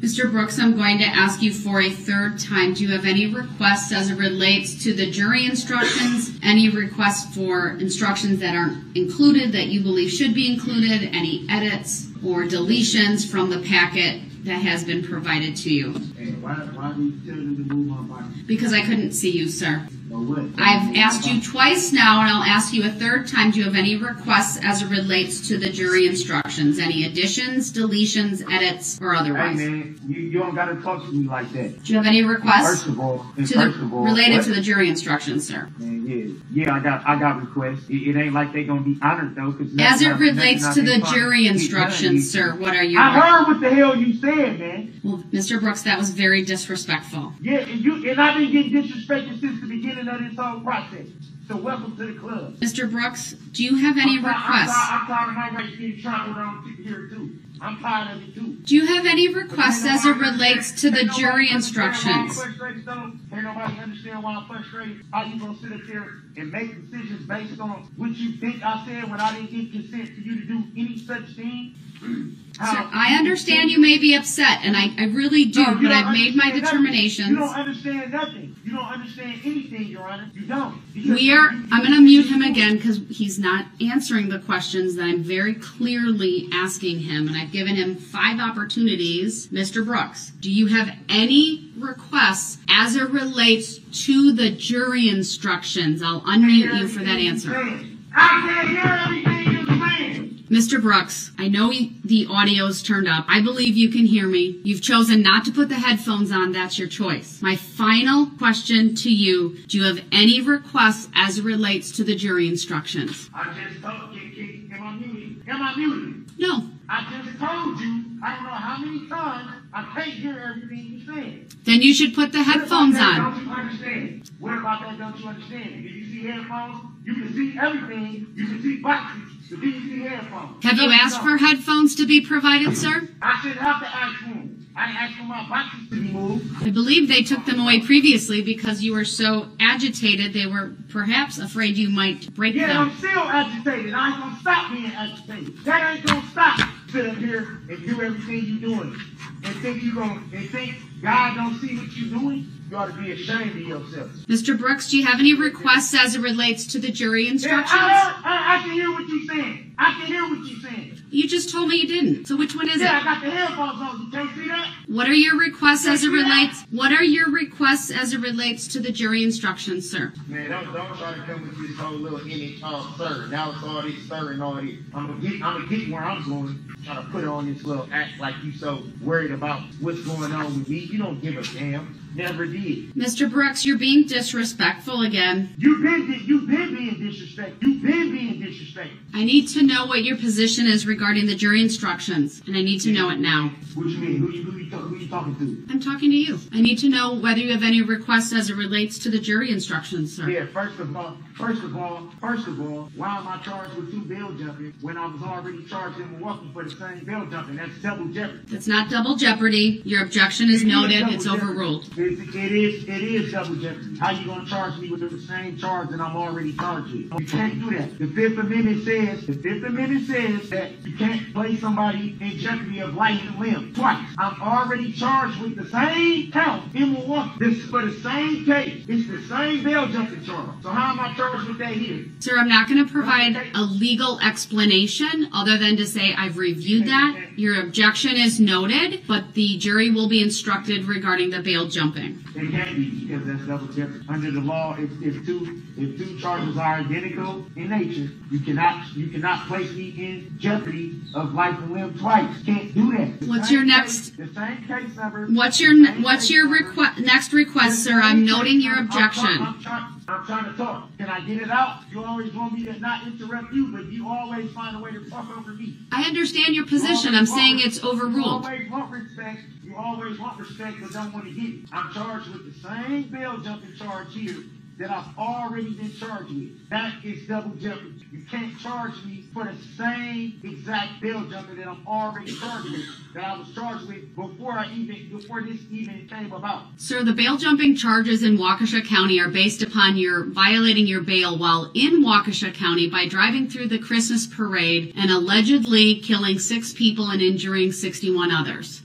Mr. Brooks, I'm going to ask you for a third time. Do you have any requests as it relates to the jury instructions? Any requests for instructions that aren't included that you believe should be included? Any edits or deletions from the packet that has been provided to you? Hey, why, why do you tell them to move my box? Because I couldn't see you, sir. I've asked you twice now, and I'll ask you a third time. Do you have any requests as it relates to the jury instructions? Any additions, deletions, edits, or Hey otherwise? man, you, you don't gotta talk to me like that. Do you have any requests First of all, and to first of all, related what? to the jury instructions, sir? Man, yeah, yeah, I got, I got requests. It, it ain't like they gonna be honored though, cause As it nothing relates nothing to the trying jury get done instructions, sir, what are your? I heard what the hell you said, man. Well, Mr. Brooks, that was very disrespectful. Yeah, and you and I've been getting disrespected since the beginning of this whole process. So welcome to the club. Mr. Brooks, do you have any I'm, requests? I'm, tired- of my race getting trampled on here too. I'm tired of it too. Do you have any requests as it relates to the jury instructions? Why I'm frustrated, though. Can't nobody understand why I'm frustrated. How you gonna sit up there and make decisions based on what you think I said when I didn't get consent for you to do any such thing? Sir, I understand you may be upset, and I, I really do, No, but I've made my understand nothing. determinations. You don't understand nothing. You don't understand anything, Your Honor. You don't. Because We are, you- I'm going to mute him again because he's not answering the questions that I'm very clearly asking him. And I've given him five opportunities. Mr. Brooks, do you have any requests as it relates to the jury instructions? I'll unmute you for that answer. I can't hear everything you're saying. Mr. Brooks, I know he, the audio's turned up. I believe you can hear me. You've chosen not to put the headphones on. That's your choice. My final question to you, do you have any requests as it relates to the jury instructions? I just told you, am I muted? Am I muted? No. I just told you, I don't know how many times, I can't hear everything you're saying. Then you should put the headphones What about that on. Don't you understand? What about that? Don't you understand? If you see headphones, you can see everything. You can see boxes. But do you see headphones? Have you asked for headphones to be provided, sir? I should have to ask them. I didn't for my boxes to be moved. I believe they took them away previously because you were so agitated they were perhaps afraid you might break Yeah, them. I'm still agitated. I ain't gonna stop being agitated. That ain't gonna stop. Sit up here and do everything you're doing, and think you gonna and think God don't see what you're doing. You ought to be ashamed of yourself. Mr. Brooks, do you have any requests as it relates to the jury Yeah, instructions? I, I, I can hear what you're saying. I can hear what you're saying. You just told me you didn't. So which one is Yeah, I got the headphones on. You can't see that? What are your requests as it Yeah. relates? What are your requests as it relates to the jury instructions, sir? Man, don't, don't try to come with this whole little any uh, sir. Now it's all this sir and all this. I'm gonna get I'm gonna get where I'm going. Trying to put on this little act like you so worried about what's going on with me. You don't give a damn. Never did. Mr. Brooks, you're being disrespectful again. You've been you've been being disrespectful. You've been being disrespectful. I need to know what your position is regarding the jury instructions, and I need to know it now. What you mean? Who you who you, talk, who you talking to? I'm talking to you. I need to know whether you have any requests as it relates to the jury instructions, sir. Yeah, first of all, first of all, first of all, why am I charged with two bail jumping when I was already charged in Milwaukee for the same bail jumping? That's double jeopardy. That's not double jeopardy. Your objection is noted. It's overruled. It, it is, it is double jeopardy. How you gonna charge me with the same charge that I'm already charged with? You can't do that. The Fifth Amendment says, the Fifth Amendment says that you can't place somebody in jeopardy of life and limb twice. I'm already charged with the same count in Milwaukee. This is for the same case. It's the same bail jumping charge. So how am I charged with that here? Sir, I'm not going to provide a legal explanation other than to say I've reviewed that. Your objection is noted, but the jury will be instructed regarding the bail jumping. It can't be because that's double jeopardy. Under the law, if, if two if two charges are identical in nature, you cannot you cannot place me in jeopardy of life and limb twice. Can't do that. The What's your next- case- the same case number? What's your what's your request next request, sir? I'm noting your number. I'm objection. I'm trying, I'm trying to talk. Can I get it out? You always want me to not interrupt you, but you always find a way to talk over me. I understand your You position. I'm saying it's You overruled. always want respect. Always want respect, but don't want to get it. I'm charged with the same bail jumping charge here that I've already been charged with. That is double jeopardy. You can't charge me for the same exact bail jumping that I'm already charged with, that I was charged with before I even before this even came about. Sir, the bail jumping charges in Waukesha County are based upon your violating your bail while in Waukesha County by driving through the Christmas parade and allegedly killing six people and injuring 61 others.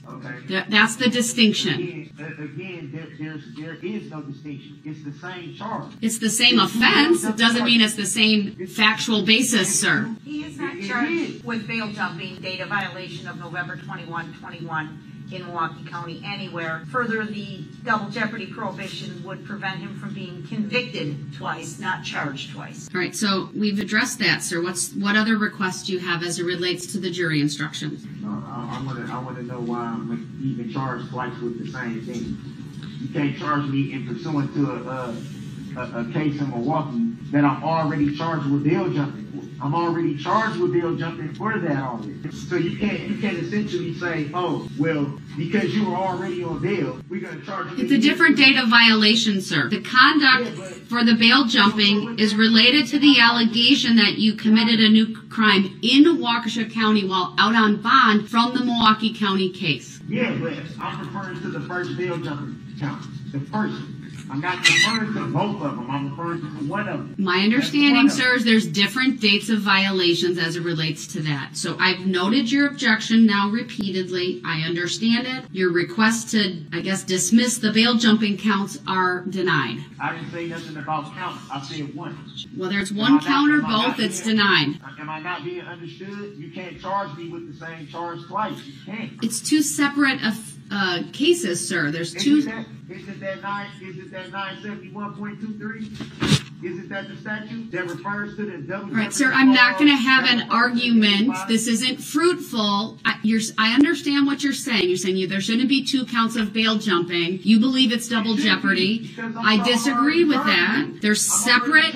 That's the distinction. Again, there, there's there is no distinction. It's the same charge. It's the same offense. It doesn't mean it's the same factual basis, sir. He is not charged with bail jumping, data violation of November 21, 21 in Milwaukee County anywhere. Further, the double jeopardy prohibition would prevent him from being convicted twice, not charged twice. All right, so we've addressed that, sir. What's what other requests do you have as it relates to the jury instructions? No, I, I want to I want to know why I'm even charged twice with the same thing. You can't charge me in pursuant to a, a, a, a case in Milwaukee that I'm already charged with bail jumping for. I'm already charged with bail jumping for that already. So you can't you can't essentially say, oh, well, because you were already on bail, we're gonna charge you. It's a different date of violation, sir. The conduct for the bail jumping is related to the allegation that you committed a new crime in Waukesha County while out on bond from the Milwaukee County case. Yeah, but I'm referring to the first bail jumping count. The first. I'm not referring to both of them. I'm referring to one of them. My understanding, sir, is there's different dates of violations as it relates to that. So I've noted your objection now repeatedly. I understand it. Your request to, I guess, dismiss the bail jumping counts are denied. I didn't say nothing about count. I said one. Whether it's one I count or I both, it's being- denied. Am I not being understood? You can't charge me with the same charge twice. You can't. It's two separate of- uh, cases, sir. There's two. Isn't that, isn't that nine, isn't that nine seventy-one point two three? Isn't that the statute that refers to the double? All right, sir, I'm not going to have an argument. This isn't fruitful. I, you're, I understand what you're saying. You're saying you, there shouldn't be two counts of bail jumping. You believe it's double jeopardy. I disagree with that. They're separate.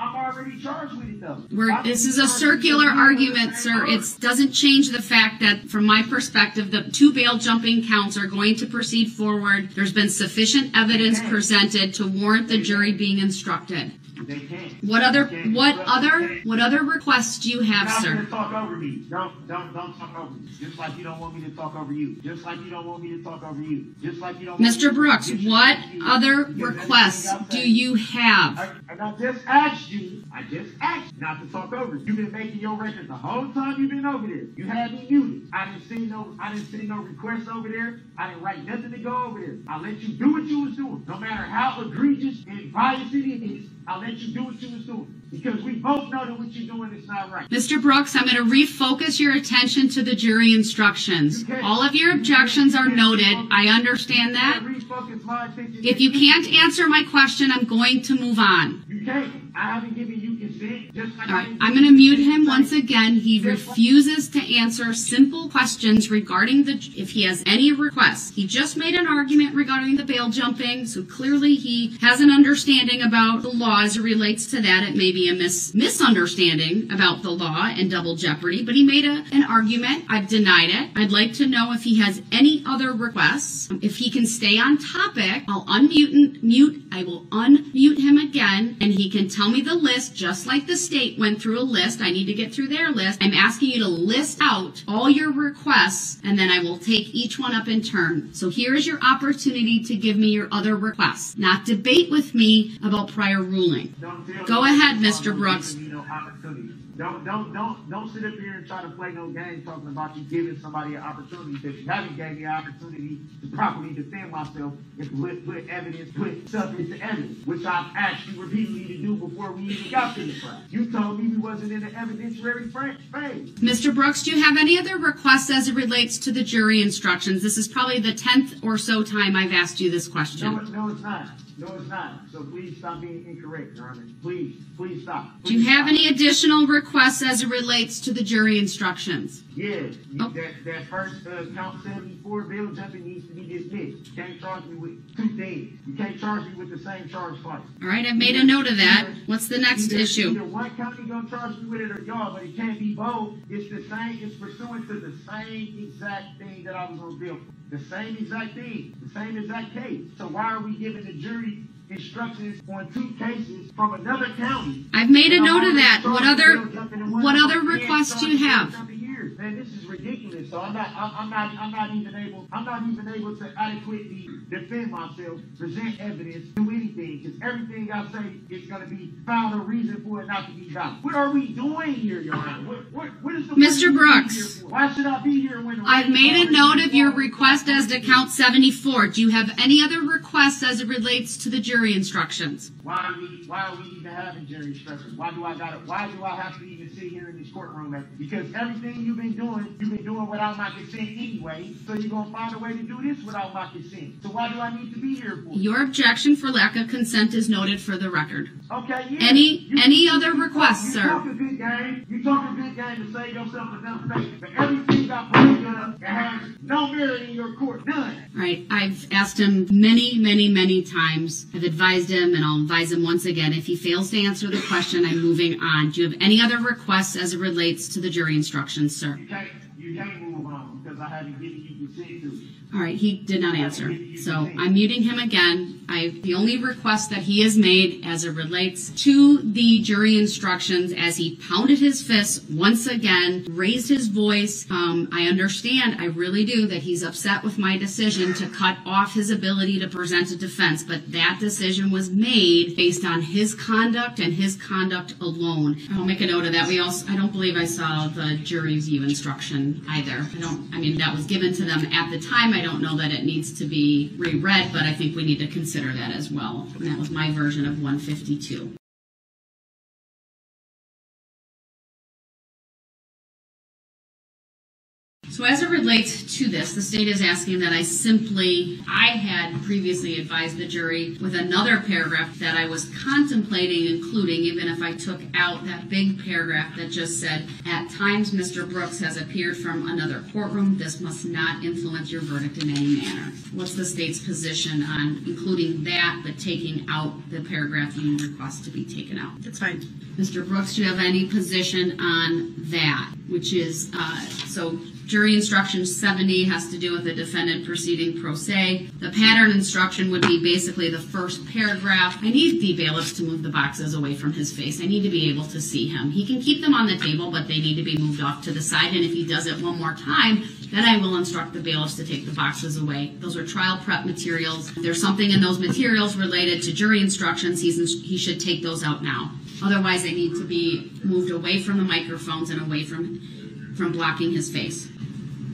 I'm already charged with it. I'm already charged with it though. We're, this is a circular it with the argument, sir. It doesn't change the fact that, from my perspective, the two bail jumping counts are going to proceed forward. There's been sufficient evidence presented to warrant the jury being instructed. They can't. What other, can't. what other, what other requests do you have, You're sir? talk over me. Don't don't don't talk over me. Just like you don't want me to talk over you. Just like you don't want me to talk over you. Just like you don't. Mr. Brooks, what other requests do you have? I, and I just asked you. I just asked you not to talk over. you. You've been making your record the whole time you've been over there. You had me muted. I didn't see no. I didn't see no requests over there. I didn't write nothing to go over there. I let you do what you was doing. No matter how egregious and biased it is, I let you do what you was doing. Because we both know that what you're doing is not right. Mr. Brooks, I'm going to refocus your attention to the jury instructions. All of your objections are noted. I understand that. Refocus my attention. If you can't answer my question, I'm going to move on. You can't. I haven't given you consent. Just like All right, I'm going to mute him once again. He refuses to answer simple questions regarding the, if he has any requests. He just made an argument regarding the bail jumping, so clearly he has an understanding about the law as it relates to that. It may be a mis- misunderstanding about the law and double jeopardy, but he made a, an argument. I've denied it. I'd like to know if he has any other requests. If he can stay on topic, I'll unmute and mute. I will unmute him again, and he can tell me the list just like the state went through a list. I need to get through their list. I'm asking you to list out all your requests and then I will take each one up in turn. So here is your opportunity to give me your other requests, not debate with me about prior ruling. Go ahead, Mr. Brooks. Give me no opportunity. Don't don't don't don't sit up here and try to play no game talking about you giving somebody an opportunity that you haven't gave me an opportunity to properly defend myself and put put evidence, put stuff into evidence, which I've asked you repeatedly to do before we even got to the trial. You told me we wasn't in the evidentiary phase. Mr. Brooks, do you have any other requests as it relates to the jury instructions? This is probably the 10th or so time I've asked you this question. it- no, it's not. No, it's not. So please stop being incorrect, Your Honor. Please, please stop. Do you have stop. any additional requests as it relates to the jury instructions? Yes. Oh. that, that first uh, count 74 bill jumping needs to be dismissed. You can't charge me with two things. You can't charge me with the same charge twice. All right, I've made a note of that. What's the next Either- issue? Either one county gonna charge me with it or y'all, but it can't be both. It's the same, it's pursuant to the same exact thing that I was gonna bill for. The same exact thing, the same exact case. So why are we giving the jury instructions on two cases from another county? I've made a note of that. What other, bill jumping and one what other requests do you have? Years. Man, this is ridiculous. So I'm not, I'm, I'm not, I'm not even able, I'm not even able to adequately defend myself, present evidence, do anything, because everything I say is gonna be found a reason for it not to be valid. What are we doing here, Your Honor? What, what, what is the Mr. Brooks? Why should I be here when I've made a note of your request as to count 74. Do you have any other requests as it relates to the jury instructions? Why are we, why are we even having jury instructions? Why do I gotta, why do I have to even sit here in this courtroom? Because everything you've been doing, you've been doing without my consent anyway, so you're gonna find a way to do this without my consent. So why do I need to be here for? Your objection for lack of consent is noted for the record. Okay, yeah. Any- You- any other you talk- requests, you sir? talk a big game, you talk a big game to save yourself enough face, but everything I it has no merit in your court, none. Right. I've asked him many, many, many times. I've advised him, and I'll advise him once again. If he fails to answer the question, I'm moving on. Do you have any other requests as it relates to the jury instructions, sir? You can't, you can't move on because I haven't given you consent to. All right, he did not answer. So I'm muting him again. I, the only request that he has made as it relates to the jury instructions as he pounded his fists once again, raised his voice. Um, I understand, I really do, that he's upset with my decision to cut off his ability to present a defense, but that decision was made based on his conduct and his conduct alone. I'll make a note of that. We also, I don't believe I saw the jury view instruction either. I don't, I mean, that was given to them at the time. I don't know that it needs to be reread, but I think we need to consider that as well. And that was my version of 152. So as it relates to this, the state is asking that I simply, I had previously advised the jury with another paragraph that I was contemplating including, even if I took out that big paragraph that just said, at times Mr. Brooks has appeared from another courtroom. This must not influence your verdict in any manner. What's the state's position on including that, but taking out the paragraph you request to be taken out? That's fine. Mr. Brooks, do you have any position on that? Which is, uh, so jury instruction 70 has to do with the defendant proceeding pro se. The pattern instruction would be basically the first paragraph. I need the bailiffs to move the boxes away from his face. I need to be able to see him. He can keep them on the table, but they need to be moved off to the side. And if he does it one more time, then I will instruct the bailiffs to take the boxes away. Those are trial prep materials. There's something in those materials related to jury instructions, he's, he should take those out now. Otherwise, they need to be moved away from the microphones and away from, from blocking his face.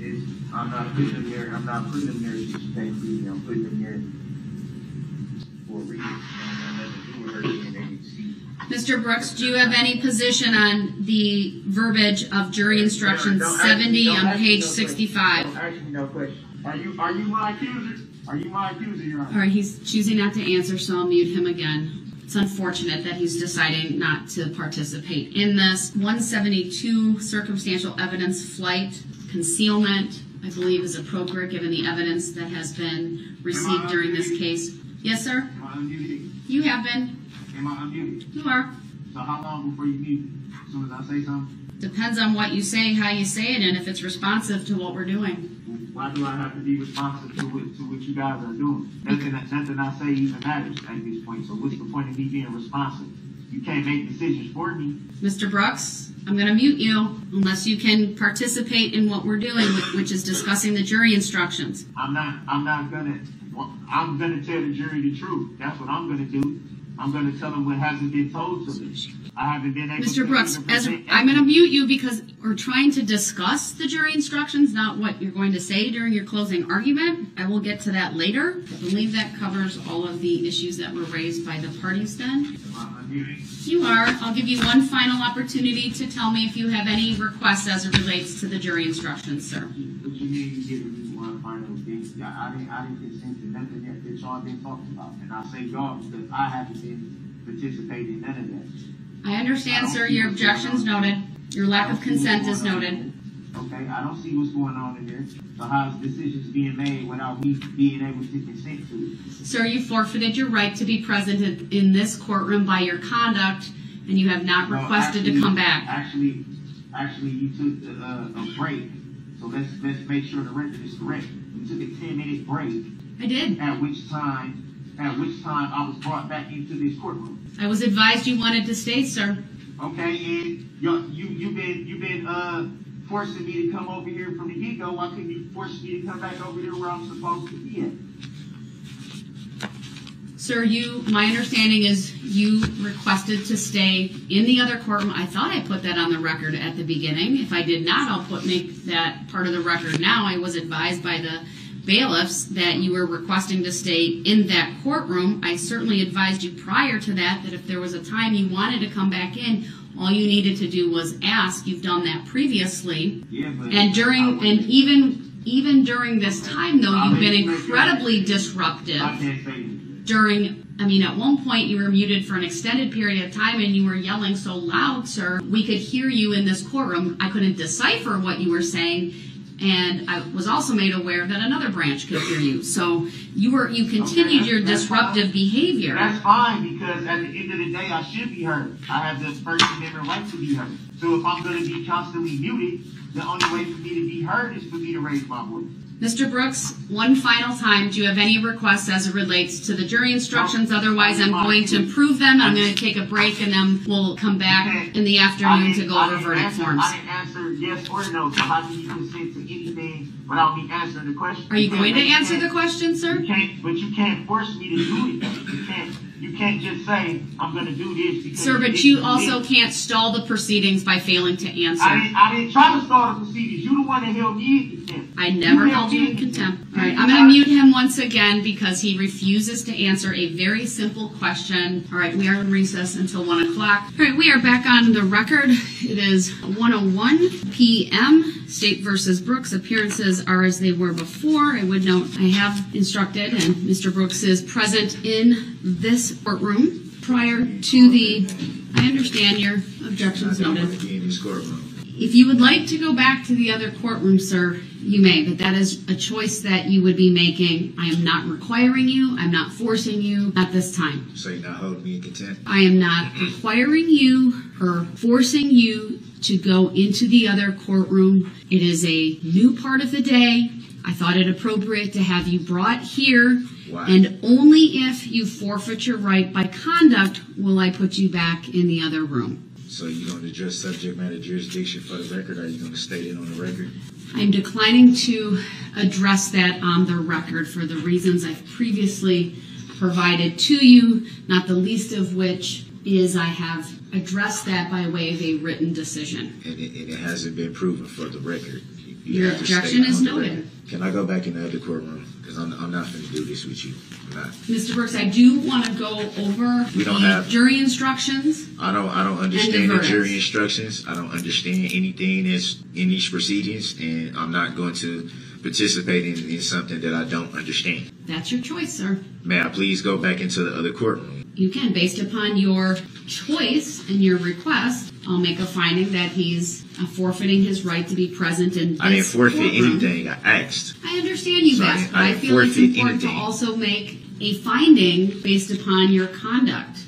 It's, I'm not putting them there, I'm not putting them there to sustain me, I'm putting them there for a reason. It don't have nothing to do with her being able to see. Mr. Brooks, do you have any position on the verbiage of jury instruction Don't ask me- 70 don't on page no question. 65? Don't ask me no question. Are you, are you my accuser? Are you my accuser, Your Honor? right, he's choosing not to answer, so I'll mute him again. It's unfortunate that he's deciding not to participate in this. 172, circumstantial evidence flight, concealment, I believe is appropriate given the evidence that has been received during this case. Yes, sir? Am I unmuted? You have been. Am I unmuted? You are. So how long before you mute? As soon as I say something? Depends on what you say, how you say it, and if it's responsive to what we're doing. Why do I have to be responsive to what, to what you guys are doing? Nothing, nothing I say even matters at this point, so what's the point of me being responsive? You can't make decisions for me. Mr. Brooks, I'm going to mute you unless you can participate in what we're doing, which is discussing the jury instructions. I'm not. I'm not gonna. well, I'm gonna tell the jury the truth. That's what I'm gonna do. I'm gonna tell them what hasn't been told to me. I haven't been able. to Mr. Brooks, as I'm going to mute you because we're trying to discuss the jury instructions, not what you're going to say during your closing argument. I will get to that later. I believe that covers all of the issues that were raised by the parties then. Am I unmuted? You are. I'll give you one final opportunity to tell me if you have any requests as it relates to the jury instructions, sir. What you mean you me one final thing? I didn't, I didn't consent to nothing that, that y'all been talking about. And I say y'all because I haven't been participating in none of that. I understand, sir, your objections noted. Your lack of consent is noted. Okay, I don't see what's going on in here. So how's decisions being made without me being able to consent to it? Sir, you forfeited your right to be present in- this courtroom by your conduct, and you have not No, requested to come back. Actually, actually, you took a, uh, a break. So let's, let's make sure the record is correct. You took a ten minute break, I did. at which time, at which time I was brought back into this courtroom. I was advised you wanted to stay, sir. Okay, and you you you been you've been uh forcing me to come over here from the get go. Why couldn't you force me to come back over here where I'm supposed to be at? Sir, you, my understanding is you requested to stay in the other courtroom. I thought I put that on the record at the beginning. If I did not, I'll put, make that part of the record now. I was advised by the bailiffs that you were requesting to stay in that courtroom. I certainly advised you prior to that, that if there was a time you wanted to come back in, all you needed to do was ask. You've done that previously. Yeah, but And during, and even, even during this time though, you've been incredibly disruptive I can't say that. during I mean, at one point you were muted for an extended period of time and you were yelling so loud, sir, we could hear you in this courtroom. I couldn't decipher what you were saying. And I was also made aware that another branch could hear you. So you were you continued Okay, your disruptive fine. behavior. That's fine because at the end of the day, I should be heard. I have the First Amendment right to be heard. So if I'm going to be constantly muted, the only way for me to be heard is for me to raise my voice. Mr. Brooks, one final time, do you have any requests as it relates to the jury instructions? Otherwise, I'm going to approve them. I'm going to take a break and then we'll come back in the afternoon to go over verdict forms. I didn't answer yes or no. So how can you anything without me answering the question? Are you can't going to answer the question, sir? You can't, but you can't force me to do it. You can't. You can't just say I'm going to do this because. Sir, but you this." also can't stall the proceedings by failing to answer. I didn't, I didn't try to start the proceedings. You the one that held me in contempt. I never You held you in contempt. All right, I'm going to mute him once again because he refuses to answer a very simple question. All right, we are in recess until 1 o'clock. All right, we are back on the record. It is 1:01 p.m. State versus Brooks. Appearances are as they were before. I would note I have instructed, and Mr. Brooks is present in this courtroom prior to the. I understand your objections noted. want to be in this courtroom. If you would like to go back to the other courtroom, sir, you may, but that is a choice that you would be making. I am not requiring you. I'm not forcing you at this time. So you're not holding me in contempt. I am not requiring you or forcing you to go into the other courtroom. It is a new part of the day. I thought it appropriate to have you brought here. And only if you forfeit your right by conduct will I put you back in the other room. So you're going to address subject matter jurisdiction for the record? Are you going to state it on the record? I'm declining to address that on the record for the reasons I've previously provided to you, not the least of which is I have addressed that by way of a written decision. And it, and it hasn't been proven for the record. You- you Your have to state objection is noted. Can I go back in the other courtroom? Because I'm, I'm not going to do this with you. I'm not. Mr. Brooks, I do want to go over We don't the have- jury instructions. I don't I don't understand the verdicts. jury instructions. I don't understand anything that's in these proceedings, and I'm not going to participate in, in something that I don't understand. That's your choice, sir. May I please go back into the other courtroom? You can, based upon your choice and your request, I'll make a finding that he's uh, forfeiting his right to be present in I didn't forfeit courtroom. anything. I asked. I understand you So I but I I feel it's important to also make a finding based upon your conduct.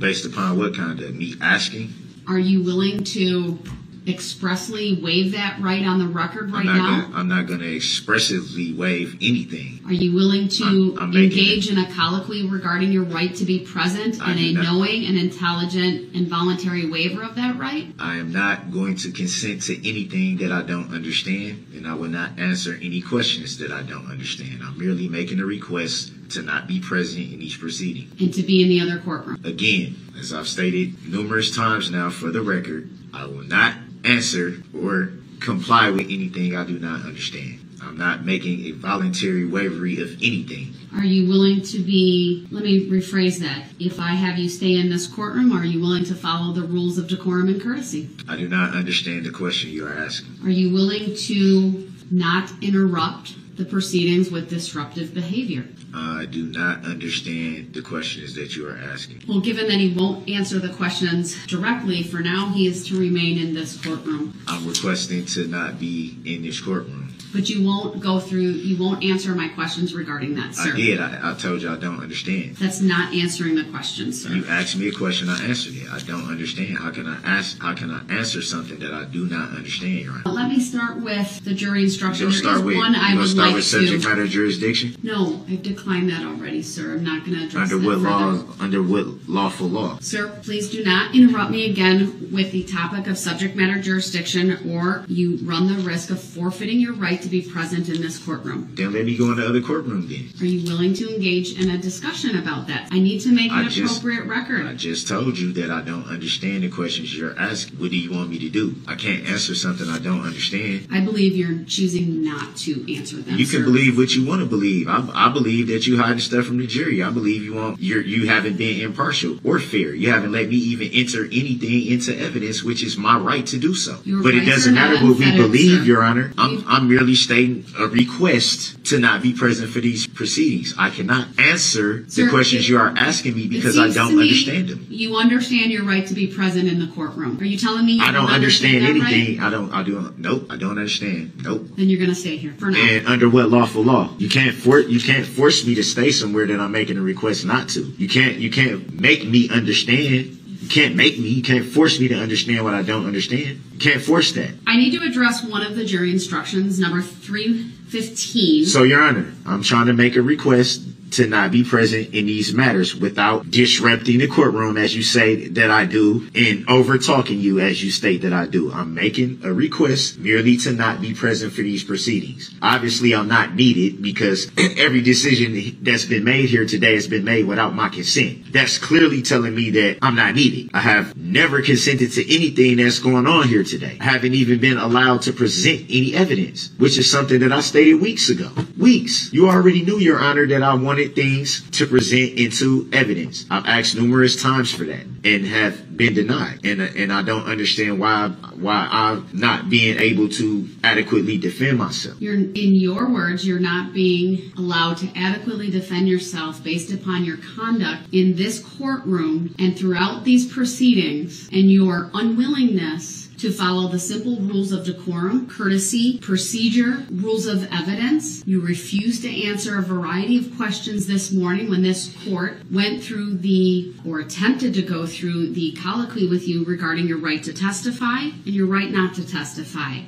Based upon what of me asking? Are you willing to expressly waive that right on the record right I'm now? gonna, I'm not going to expressively waive anything. Are you willing to I'm- I'm engage in a colloquy regarding your right to be present I and a not. knowing and intelligent and voluntary waiver of that right? I am not going to consent to anything that I don't understand, and I will not answer any questions that I don't understand. I'm merely making a request to not be present in each proceeding. And to be in the other courtroom? Again, as I've stated numerous times now for the record, I will not answer or comply with anything I do not understand. I'm not making a voluntary waivery of anything. Are you willing to be, let me rephrase that. If I have you stay in this courtroom, are you willing to follow the rules of decorum and courtesy? I do not understand the question you are asking. Are you willing to not interrupt the proceedings with disruptive behavior? I do not understand the questions that you are asking. Well, given that he won't answer the questions directly, for now he is to remain in this courtroom. I'm requesting to not be in this courtroom. But you won't go through, you won't answer my questions regarding that, sir. I did. I, I told you I don't understand. That's not answering the question, sir. You asked me a question, I answered it. I don't understand. How can I ask? How can I answer something that I do not understand, Your Honor? Let me start with the jury instruction. There start with one I would start like with subject to. matter jurisdiction? No, I've declined that already, sir. I'm not going to address Under what law? further. Under what lawful law? Sir, please do not interrupt me again with the topic of subject matter jurisdiction, or you run the risk of forfeiting your right to be present in this courtroom. Then let me go in the other courtroom. Then Are you willing to engage in a discussion about that? I need to make I an just- appropriate record. I just told you that I don't understand the questions you're asking. What do you want me to do? I can't answer something I don't understand. I believe you're choosing not to answer them. You can sir. believe what you want to believe. I, I believe that you hiding stuff from the jury. I believe you want you're, you haven't been impartial or fair. You haven't let me even enter anything into evidence, which is my right to do so. Your but it doesn't matter what we believe, sir. Your Honor. I'm I'm merely stating a request to not be present for these proceedings. I cannot answer Sir, the questions it- you are asking me because I don't me understand them. You understand your right to be present in the courtroom. Are you telling me you I don't understand that anything. right? I don't. I do. Nope. I don't understand. Nope. Then you're going to stay here for now. And under what lawful law? You can't for you can't force me to stay somewhere that I'm making a request not to. You can't you can't make me understand. You can't make me. You can't force me to understand what I don't understand. You can't force that. I need to address one of the jury instructions, number 315. So, Your Honor, I'm trying to make a request to not be present in these matters without disrupting the courtroom as you say that I do and over talking you as you state that I do. I'm making a request merely to not be present for these proceedings. Obviously, I'm not needed because every decision that's been made here today has been made without my consent. That's clearly telling me that I'm not needed. I have never consented to anything that's going on here today. I haven't even been allowed to present any evidence, which is something that I stated weeks ago. Weeks. You already knew, Your Honor, that I wanted things to present into evidence. I've asked numerous times for that and have been denied. And uh, and I don't understand why why I'm not being able to adequately defend myself. You're, in your words, you're not being allowed to adequately defend yourself based upon your conduct in this courtroom and throughout these proceedings and your unwillingness to follow the simple rules of decorum, courtesy, procedure, rules of evidence. You refused to answer a variety of questions this morning when this court went through the, or attempted to go through the colloquy with you regarding your right to testify and your right not to testify.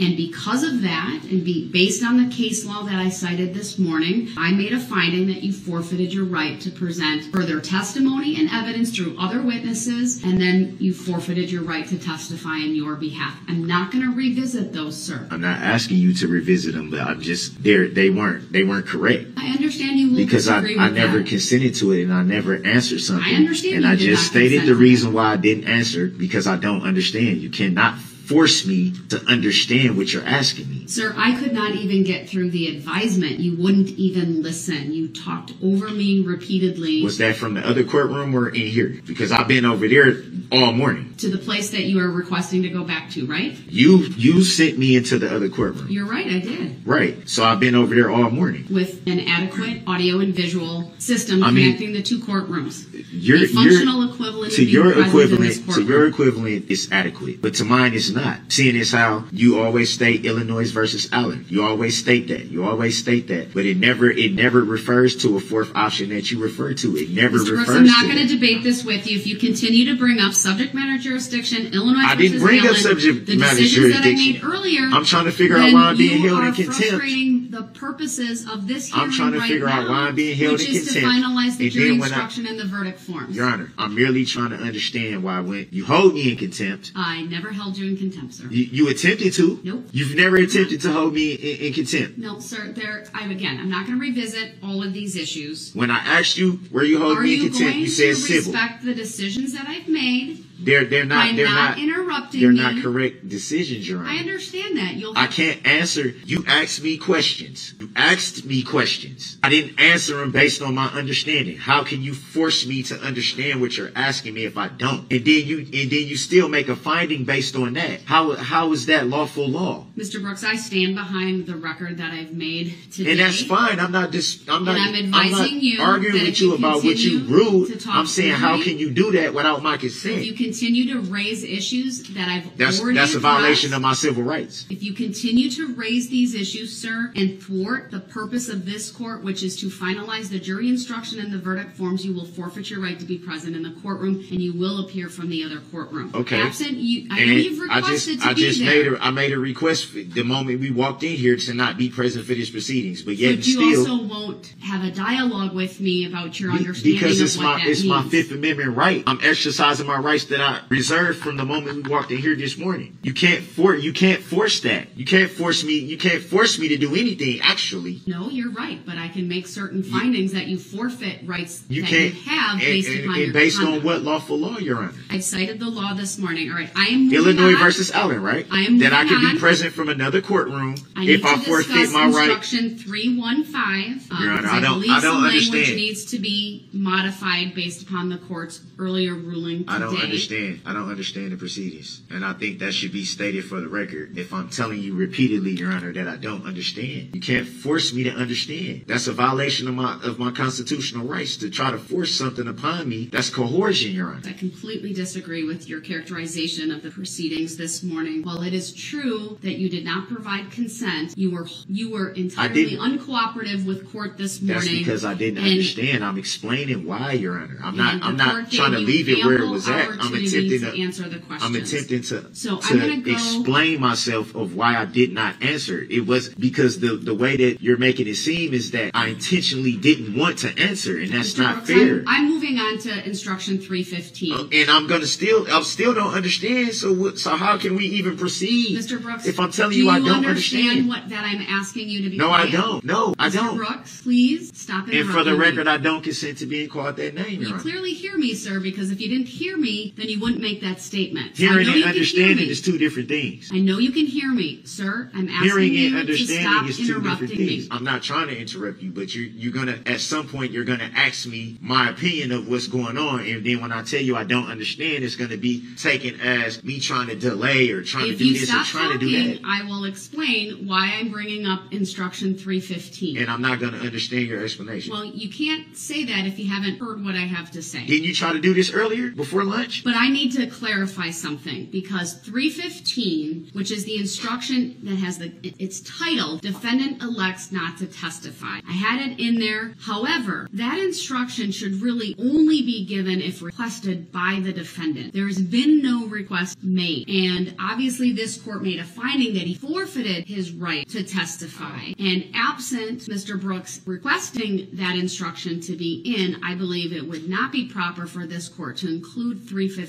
And because of that, and be, based on the case law that I cited this morning, I made a finding that you forfeited your right to present further testimony and evidence through other witnesses, and then you forfeited your right to testify in your behalf. I'm not going to revisit those, sir. I'm not asking you to revisit them, but I'm just they they weren't they weren't correct. I understand you will because I, I never that. consented to it and I never answered something. I understand And I just stated the reason why I didn't answer because I don't understand. You cannot force me to understand what you're asking me. Sir, I could not even get through the advisement. You wouldn't even listen. You talked over me repeatedly Was that from the other courtroom or in here? Because I've been over there all morning. to the place that you are requesting to go back to, right? You you sent me into the other courtroom. You're right, I did. Right. So I've been over there all morning. With an adequate audio and visual system I mean, connecting the two courtrooms. Your the functional equivalent to your equivalent to your equivalent is adequate, but to mine is not. Not. Seeing as how you always state Illinois versus Allen. You always state that. You always state that. But it never it never refers to a fourth option that you refer to. It never Mr. refers Brooks, I'm not to going to debate this with you. If you continue to bring up subject matter jurisdiction, Illinois I didn't bring up Allen, subject the matter decisions that I jurisdiction. made earlier. I'm trying to figure out why I'm being held in contempt. the purposes of this hearing I'm trying to right figure out now, why I'm being held which in is to finalize the And jury when I- instruction and the verdict forms. Your Honor, I'm merely trying to understand why when you hold me in contempt, I never held you in contempt, sir. you, you attempted to. Nope. You've never attempted to hold me in, in contempt. No, sir. There. I'm again. I'm not going to revisit all of these issues. When I asked you where you hold Are me in you contempt, going you to said civil. respect the decisions that I've made They're they're not by they're not, not interrupting they're me? not correct decisions, Your Honor. I understand that. You'll. I can't answer. You asked me questions. You asked me questions. I didn't answer them based on my understanding. How can you force me to understand what you're asking me if I don't? And then you and then you still make a finding based on that. How how is that lawful law? Mr. Brooks, I stand behind the record that I've made today. And that's fine. I'm not just. I'm not. I'm not you arguing with you you about what you rude. I'm saying how me, can you do that without my consent? Continue to raise issues that I've That's already that's a violation of my civil rights. If you continue to raise these issues, sir, and thwart the purpose of this court, which is to finalize the jury instruction and the verdict forms, you will forfeit your right to be present in the courtroom and you will appear from the other courtroom. Okay. Absent you, I know you've I requested just, to I be just there. made a, I made a request the moment we walked in here to not be present for these proceedings, but yet but you still, also won't have a dialogue with me about your understanding because it's of what my, it's means. my Fifth Amendment right. I'm exercising my rights that I reserved from the moment we walked in here this morning. You can't for, you can't force that. You can't force me. You can't force me to do anything. Actually, No, you're right, but I can make certain findings that you forfeit rights you that can't. you have based and- upon and your based conduct. on what lawful law, you're Honor? I cited the law this morning. All right, I am Illinois on. versus Allen, right? I am that I can on. be present from another courtroom I if I forfeit my right. instruction 315. Um, Your Honor, because I don't- believe I don't some language needs to be modified based upon the court's earlier ruling today. I don't understand. I don't understand the proceedings, and I think that should be stated for the record. If I'm telling you repeatedly, Your Honor, that I don't understand, you can't force me to understand. That's a violation of my of my constitutional rights to try to force something upon me. That's coercion, Your Honor. I completely disagree with your characterization of the proceedings this morning. While it is true that you did not provide consent, you were you were entirely uncooperative with court this morning. That's because I didn't and understand. I'm explaining why, Your Honor. I'm not. I'm not trying to leave it where it was at. I'm opportunity attempting to answer the questions. I'm attempting to So to go- explain myself of why I did not answer. It was because the the way that you're making it seem is that I intentionally didn't want to answer, and that's Mr. not Brooks, fair. I'm, I'm moving on to instruction 315. Uh, and I'm gonna still, I still don't understand. So, what, so how can we even proceed? Mr. Brooks, if I'm telling do you, I don't understand, understand. what that I'm asking you to be no, I don't. No, I Mr. don't. Brooks, please stop it. And for the me. record, I don't consent to being called that name, You clearly hear me, sir, because if you didn't hear me, then you wouldn't make that statement. Hearing and you can hear understanding is two different things. I know you can hear me, sir. I'm asking Hearing you and to stop is two different interrupting things. me. I'm not trying to interrupt you, but you're you're gonna at some point you're gonna ask me my opinion of what's going on, and then when I tell you I don't understand, it's gonna be taken as me trying to delay or trying If to do this or trying talking, to do that. I will explain why I'm bringing up instruction 315. And I'm not gonna understand your explanation. well, you can't say that if you haven't heard what I have to say. Didn't you try to do this earlier before lunch? But I need to clarify something because 315, which is the instruction that has the it's title, defendant elects not to testify. I had it in there. However, that instruction should really only be given if requested by the defendant. There's been no request made. And obviously this court made a finding that he forfeited his right to testify. And absent Mr. Brooks requesting that instruction to be in, I believe it would not be proper for this court to include 315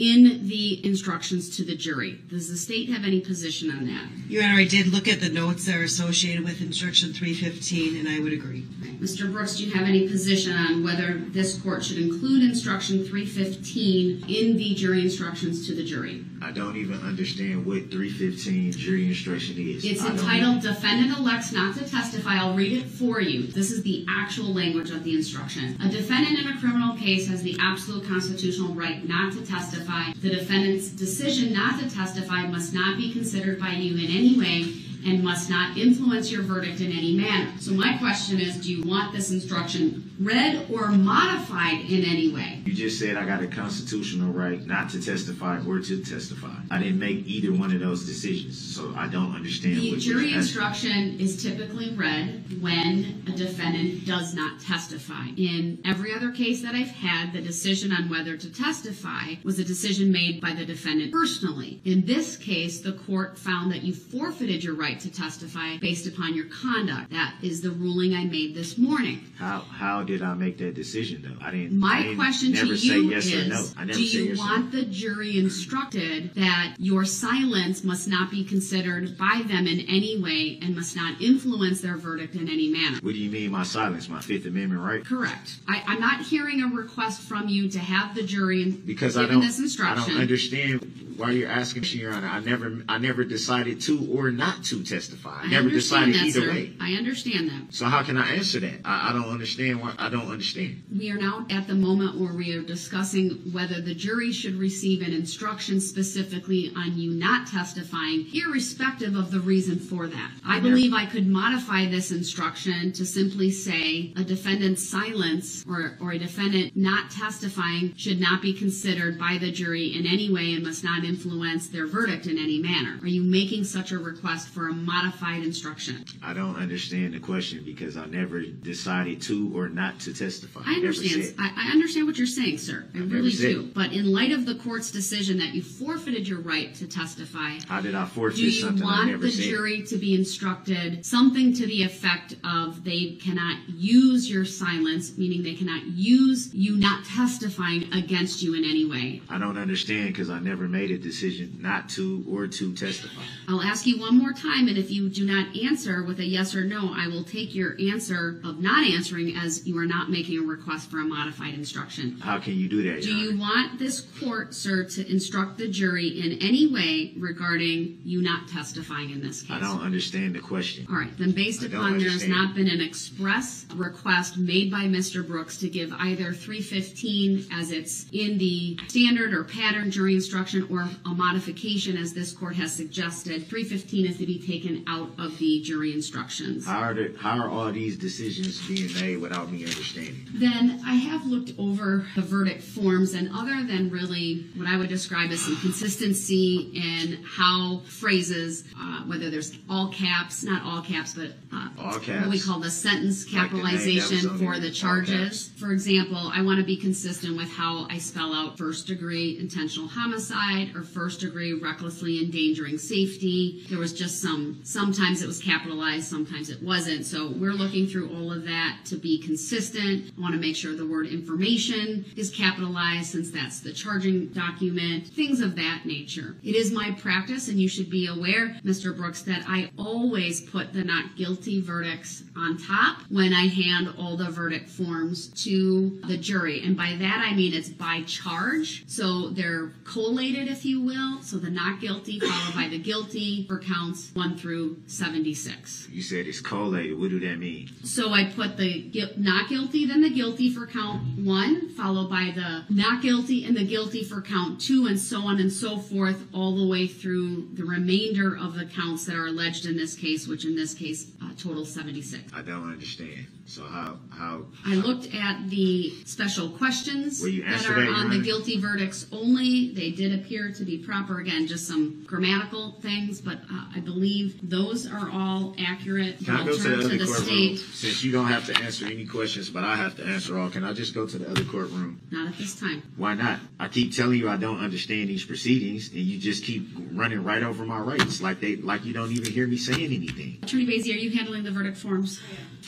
in the instructions to the jury. Does the state have any position on that? Your Honor, I did look at the notes that are associated with instruction 315, and I would agree. Mr. Brooks, do you have any position on whether this court should include instruction 315 in the jury instructions to the jury? I don't even understand what 315 jury instruction is. It's entitled Defendant Elects Not to Testify. I'll read it for you. This is the actual language of the instruction. A defendant in a criminal case has the absolute constitutional right not to testify. The defendant's decision not to testify must not be considered by you in any way and must not influence your verdict in any manner. So my question is, do you want this instruction read or modified in any way? You just said I got a constitutional right not to testify or to testify. I didn't make either one of those decisions, so I don't understand The jury instruction is typically read when a defendant does not testify. In every other case that I've had, the decision on whether to testify was a decision made by the defendant personally. In this case, the court found that you forfeited your right to testify based upon your conduct. That is the ruling I made this morning. How how did I make that decision though? I didn't. I My didn't question to say you yes or no. is, I never do you yes want no. the jury instructed that your silence must not be considered by them in any way and must not influence their verdict in any manner? What do you mean my silence? My Fifth Amendment right? Correct. I, I'm not hearing a request from you to have the jury Because I don't. this I don't understand why you're asking, Your Honor. I never I never decided to or not to testify. I, I never decided that, either sir. way. I understand that. So how can I answer that? I, I don't understand why. I don't understand. We are now at the moment where we are discussing whether the jury should receive an instruction specifically on you not testifying, irrespective of the reason for that. I believe I could modify this instruction to simply say a defendant's silence or, or a defendant not testifying should not be considered by the jury in any way and must not influence their verdict in any manner. Are you making such a request for a modified instruction? I don't understand the question because I never decided to or not to testify. I understand. I, I understand what you're saying, sir. I never really do. But in light of the court's decision that you forfeited your right to testify, How did I forfeit do you something I want never the said? jury to be instructed something to the effect of they cannot use your silence, meaning they cannot use you not testifying against you in any way? I don't understand because I never made a decision not to or to testify. I'll ask you one more time, and if you do not answer with a yes or no, I will take your answer of not answering as you are not making a request for a modified instruction. How can you do that? Do you want this court, sir, to instruct the jury in any way regarding you not testifying in this case? I don't understand the question. All right, then based upon there has not been an express request made by Mr. Brooks to give either 315 as it's in the standard or pattern jury instruction or a modification as this court has suggested, 315 is to be taken out of the jury instructions. How are, the, how are all these decisions being made without me understanding? Then I have looked over the verdict forms, and other than really what I would describe as some consistency in how phrases, uh, whether there's all caps, not all caps, but uh, All what we call the sentence Like the name that was capitalization for the charges. For example, I want to be consistent with how I spell out first degree intentional homicide or first degree recklessly endangering safety. There was just some, Um, sometimes it was capitalized, sometimes it wasn't. So we're looking through all of that to be consistent. I want to make sure the word information is capitalized since that's the charging document, things of that nature. It is my practice, and you should be aware, Mr. Brooks, that I always put the not guilty verdicts on top when I hand all the verdict forms to the jury. And by that I mean it's by charge. So they're collated, if you will. So the not guilty followed by the guilty for counts 1 through 76. You said it's collated. What do that mean? So I put the gui- not guilty, then the guilty for count one, followed by the not guilty and the guilty for count two, and so on and so forth, all the way through the remainder of the counts that are alleged in this case, which in this case uh, total 76. I don't understand. So how how I looked at the special questions Will you that are that, on the Honor? guilty verdicts only. They did appear to be proper. Again, just some grammatical things, but uh, I believe those are all accurate. Can I I'll go to turn the other the courtroom? state. Since you don't have to answer any questions, but I have to answer all, can I just go to the other courtroom? Not at this time. Why not? I keep telling you I don't understand these proceedings, and you just keep running right over my rights, like they like you don't even hear me saying anything. Attorney Basie, are you handling the verdict forms?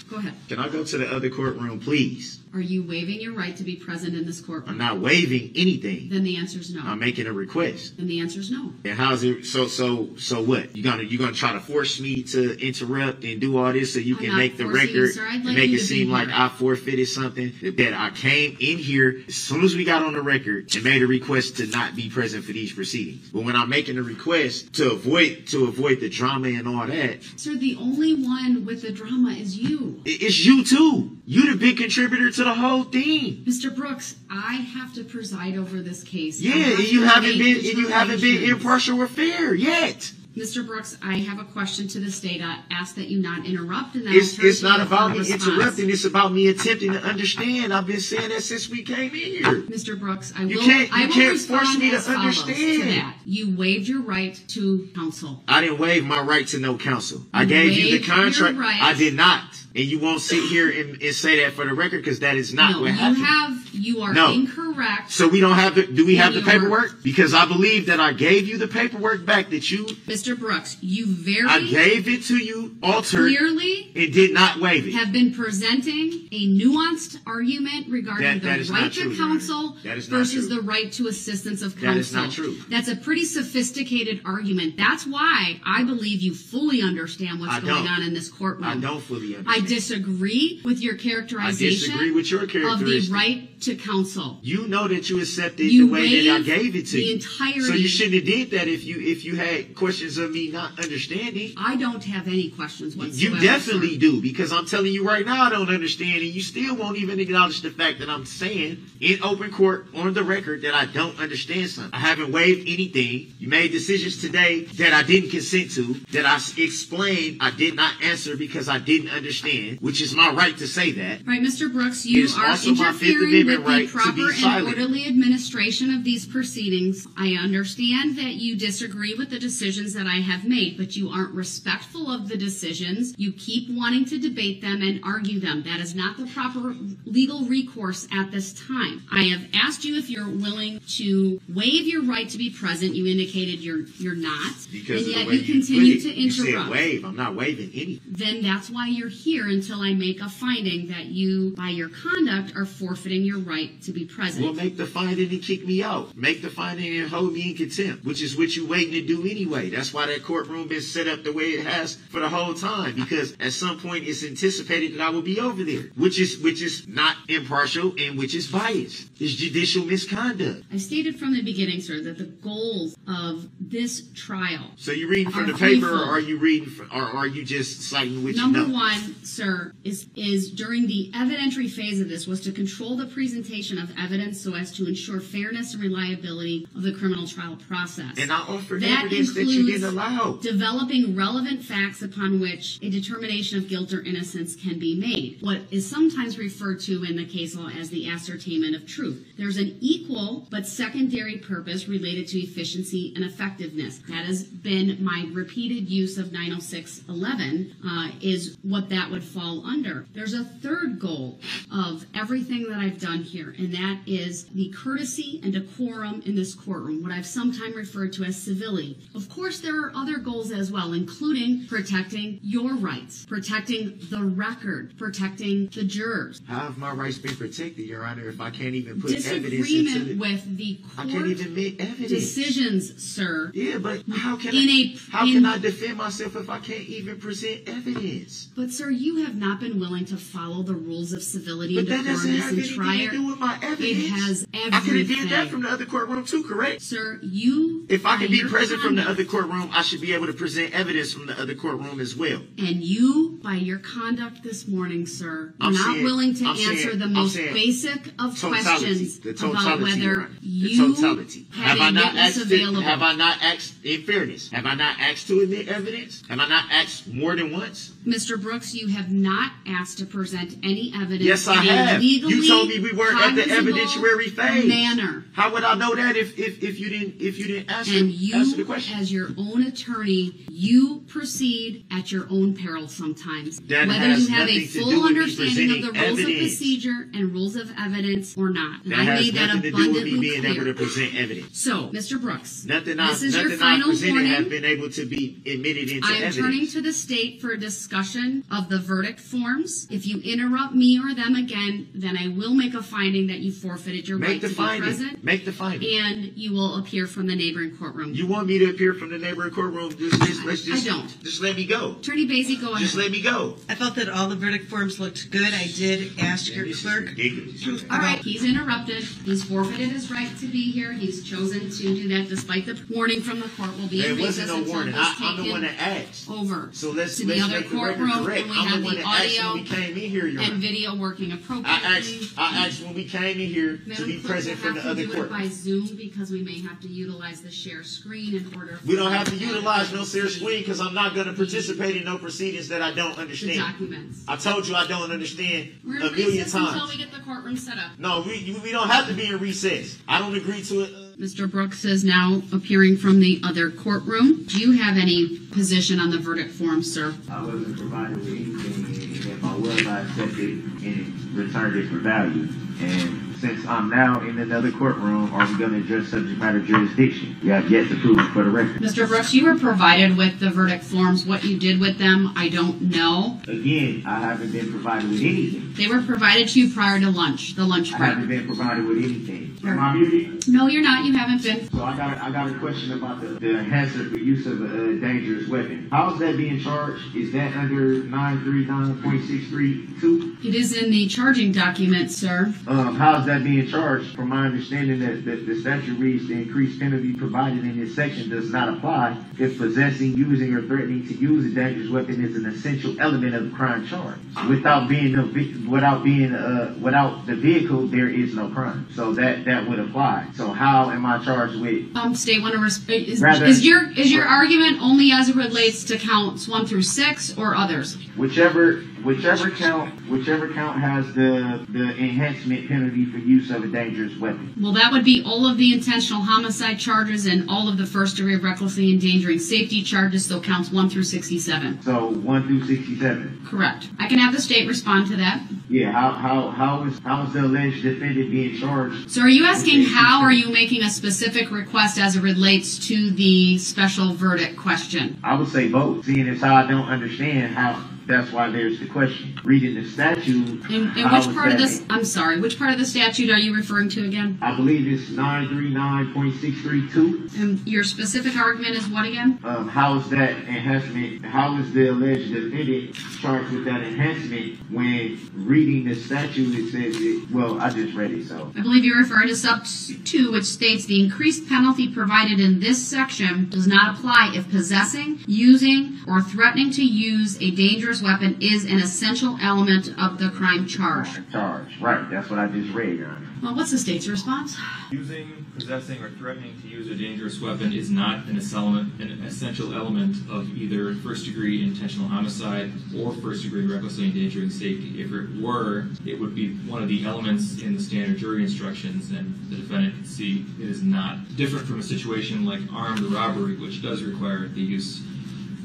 Go ahead. Can I go to the other courtroom, please? Are you waiving your right to be present in this corporate? I'm not waiving anything. Then the answer is no. I'm making a request. Then the answer is no. And how's it? So so so what? You gonna you gonna try to force me to interrupt and do all this so you I'm can make the you, record sir. I'd like make it seem like. I forfeited something that I came in here as soon as we got on the record and made a request to not be present for these proceedings. But when I'm making a request to avoid to avoid the drama and all that, Sir, the only one with the drama is you. it's you too. You the big contributor to the whole thing. Mr. Brooks, I have to preside over this case. Yeah, have and you haven't been and you haven't been impartial or fair yet. Mr. Brooks, I have a question to the state. I ask that you not interrupt and It's, it's not about me response. interrupting. It's about me attempting to understand. I've been saying that since we came in here. Mr. Brooks, I You will, can't- I you will can't force me to follows to that. You waived your right to counsel. I didn't waive my right to no counsel. I You gave you the contract. right. I did not. And you won't sit here and, and say that for the record because that is not no, what you have, you are No. incorrect. so we don't have the, do we have the Your- paperwork? Because I believe that I gave you the paperwork back that you, Mr. Brooks, you very I gave it to you altered clearly and did not waive it. have been presenting a nuanced argument regarding That- that the is right to true, Your Honor. counsel That versus true. the right to assistance of counsel. That is not true. That's a pretty sophisticated argument. That's why I believe you fully understand what's I going don't. on in this courtroom. I don't fully I understand. disagree with your I characterization disagree with your of the right to counsel. You know that you accepted You the way that I gave it to the you. entirety- So you shouldn't have did that if you if you had questions of me not understanding. I don't have any questions whatsoever. You definitely sir. do because I'm telling you right now I don't understand and you still won't even acknowledge the fact that I'm saying in open court on the record that I don't understand something. I haven't waived anything. You made decisions today that I didn't consent to, that I explained I did not answer because I didn't understand, which is my right to say that. Right, Mr. Brooks, you It's are also my Fifth interfering With right the to proper be and orderly administration of these proceedings. I understand that you disagree with the decisions that I have made, but you aren't respectful of the decisions. You keep wanting to debate them and argue them. That is not the proper legal recourse at this time. I have asked you if you're willing to waive your right to be present. You indicated you're you're not, Because and yet you continue to You said waive. I'm not waiving anything. then that's why you're here until I make a finding that you, by your conduct, are forfeiting your right to be present. Well, make the finding and kick me out. Make the finding and hold me in contempt, which is what you're waiting to do anyway. That's why that courtroom been set up the way it has for the whole time, because at some point it's anticipated that I will be over there, which is which is not impartial and which is biased. It's judicial misconduct. I stated from the beginning, sir, that the goals of this trial. So you're reading from the paper, or are you reading, from, or are you just citing what Number you know? one, sir, is is during the evidentiary phase of this was to control the presentation of evidence so as to ensure fairness and reliability of the criminal trial process. And I offered That evidence that you didn't allow. developing relevant facts upon which a determination of guilt or innocence can be made. What is sometimes referred to in the case law as the ascertainment of truth. There's an equal but secondary purpose related to efficiency and effectiveness. That has been my repeated use of 90611 uh, is what that would fall under. There's a third goal of everything that I've done here, and that is the courtesy and decorum in this courtroom, what I've sometimes referred to as civility. Of course, there are other goals as well, including protecting your rights, protecting the record, protecting the jurors. Have my rights been protected, Your Honor, if I can't even Disagreement with the I can't court even make evidence. decisions, sir. Yeah, but how can In I, a- how can I defend myself if I can't even present evidence? But, sir, you have not been willing to follow the rules of civility But and that decorum have and trier. to do with my evidence. It has everything. I could have did that from the other courtroom too, correct? Sir, you. If I can be present from the other courtroom, I should be able to present evidence from the other courtroom as well. And you, by your conduct this morning, sir, are I'm not saying- willing to I'm answer saying- the most saying basic of Totality, questions the about whether you totality. Have I not asked? Available. have I not asked? In fairness, have I not asked to admit evidence? Have I not asked more than once? Mr. Brooks, you have not asked to present any evidence Yes, I have. You told me we weren't at the evidentiary phase. manner. How would I know that if if, if you didn't if you didn't answer And answer the you, question? as your own attorney, you proceed at your own peril sometimes. That Whether has you have a nothing full understanding of the rules of procedure and rules of evidence or not. And that I has made that nothing to do with me abundantly being able clear. to present evidence. So, Mr. Brooks, Nothing I this is your nothing I final presented have warning. been able to be admitted into I am evidence. turning to the state for a discussion of the verdict forms. If you interrupt me or them again, then I will make a finding that you forfeited your Make right the to finding. be present, Make the finding. and you will appear from the neighboring courtroom. You want me to appear from the neighboring courtroom? Just, just let's I don't. just let me go. Attorney Basie, go ahead. Just let me go. I felt that all the verdict forms looked good. I did ask your This is clerk. ridiculous. All right, he's interrupted. He's forfeited his right to be here. He's chosen to do that despite the warning from the court will be There in recess wasn't no until warning. he's I, I'm the one taken that asked. over So let's to the let's other make the record courtroom and we I'm have the the audio we came in here, and Honor. video working appropriately. I asked, I asked when we came in here to be present for the other court. by Zoom because we may have to utilize the share screen in order. We don't have to utilize no share screen because I'm not going to participate in no proceedings that I don't The understand. documents. I told you I don't understand We're a million recess until times. we get the courtroom set up. No, we we don't have to be in recess. I don't agree to it. Mr. Brooks is now appearing from the other courtroom. Do you have any position on the verdict form, sir? I wasn't provided with anything, if I was, I accepted and returned it for value. And since I'm now in another courtroom, are we going to address subject matter jurisdiction? You have yet to prove it for the record. Mr. Brooks, you were provided with the verdict forms. What you did with them, I don't know. Again, I haven't been provided with anything. They were provided to you prior to lunch, the lunch break. I haven't been provided with anything. Am I muted? No, you're not. You haven't been. So I got I got a question about the, the enhancer for use of a, dangerous weapon. How is that being charged? Is that under nine three nine point six three two? It is in the charging document, sir. Um, how is that being charged? From my understanding, that the, the statute reads the increased penalty provided in this section does not apply if possessing, using, or threatening to use a dangerous weapon is an essential element of the crime charge. Without being a, without being uh, without the vehicle, there is no crime. So that that would apply. So how am I charged with? Um, state want to res- is, is your is your argument only as it relates to counts one through six or others? Whichever whichever count whichever count has the the enhancement penalty for use of a dangerous weapon. Well, that would be all of the intentional homicide charges and all of the first degree recklessly endangering safety charges. So counts one through sixty-seven. So one through sixty seven. Correct. I can have the state respond to that. Yeah. How how how is how is the alleged defendant being charged? So, are you asking how are you making a specific request as it relates to the special verdict question? I would say both. Seeing as how I don't understand how. That's why there's the question. Reading the statute. In, in which part of this? I'm sorry. Which part of the statute are you referring to again? I believe it's nine three nine point six three two. And your specific argument is what again? Um, how is that enhancement? How is the alleged defendant charged with that enhancement when reading the statute? It says it. Well, I just read it, so. I believe you're referring to sub two, which states the increased penalty provided in this section does not apply if possessing, using, or threatening to use a dangerous weapon is an essential element of the crime charge. Charge. Right. That's what I just read, Your Honor. Well, what's the state's response? Using, possessing, or threatening to use a dangerous weapon is not an, element, an essential element of either first degree intentional homicide or first degree recklessly endangering safety. If it were, it would be one of the elements in the standard jury instructions, and the defendant can see it is not different from a situation like armed robbery, which does require the use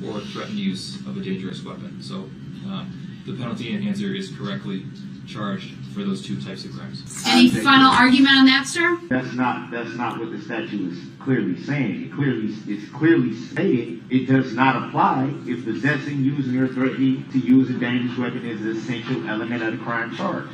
or threatened use of a dangerous weapon. So um, the penalty enhancer is correctly charged for those two types of crimes. Any final argument on that, sir? That's not that's not what the statute is clearly saying. It clearly it's clearly stated it does not apply if possessing, using, or threatening to use a dangerous weapon is an essential element of the crime charge.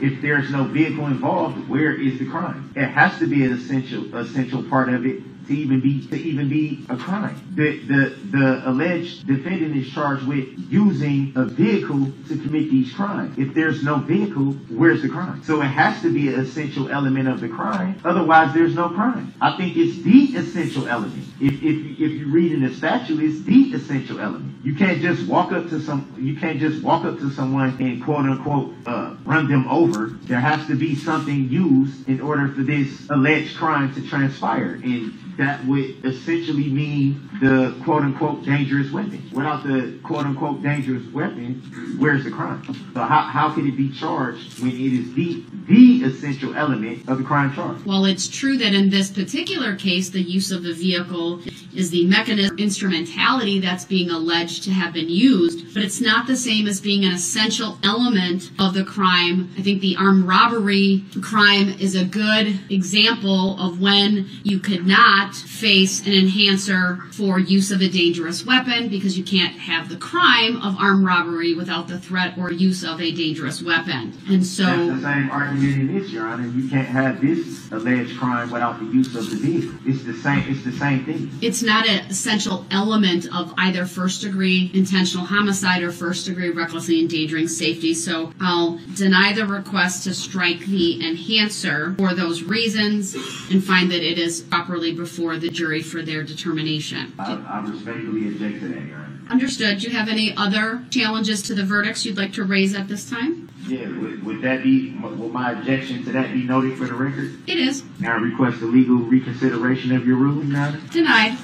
If there's no vehicle involved, where is the crime? It has to be an essential essential part of it to even be to even be a crime. The the the alleged defendant is charged with using a vehicle to commit these crimes. If there's no vehicle, where's the crime? So it has to be an essential element of the crime. Otherwise, there's no crime. I think it's the essential element. If if if you read in the statute, it's the essential element. You can't just walk up to some. You can't just walk up to someone and quote unquote uh, run them over. There has to be something used in order for this alleged crime to transpire, and that would essentially mean the quote unquote dangerous weapon. Without the quote unquote dangerous weapon, where's the crime? So how, how can it be charged when it is the the essential element of the crime charge? While it's true that in this particular case, the use of the vehicle is the mechanism, instrumentality that's being alleged to have been used, but it's not the same as being an essential element of the crime. I think the armed robbery crime is a good example of when you could not face an enhancer for use of a dangerous weapon because you can't have the crime of armed robbery without the threat or use of a dangerous weapon. And so. That's the same argument in this, Your Honor. You can't have this alleged crime without the use of the vehicle. It's the same. It's the same thing. it's not an essential element of either first degree intentional homicide or first degree recklessly endangering safety. So I'll deny the request to strike the enhancer for those reasons and find that it is properly before before the jury for their determination. I, I respectfully object to that, Your Honor. Understood. Do you have any other challenges to the verdicts you'd like to raise at this time? Yeah, would, would that be, will my objection to that be noted for the record? It is. Now request a legal reconsideration of your ruling, Your Honor. Denied.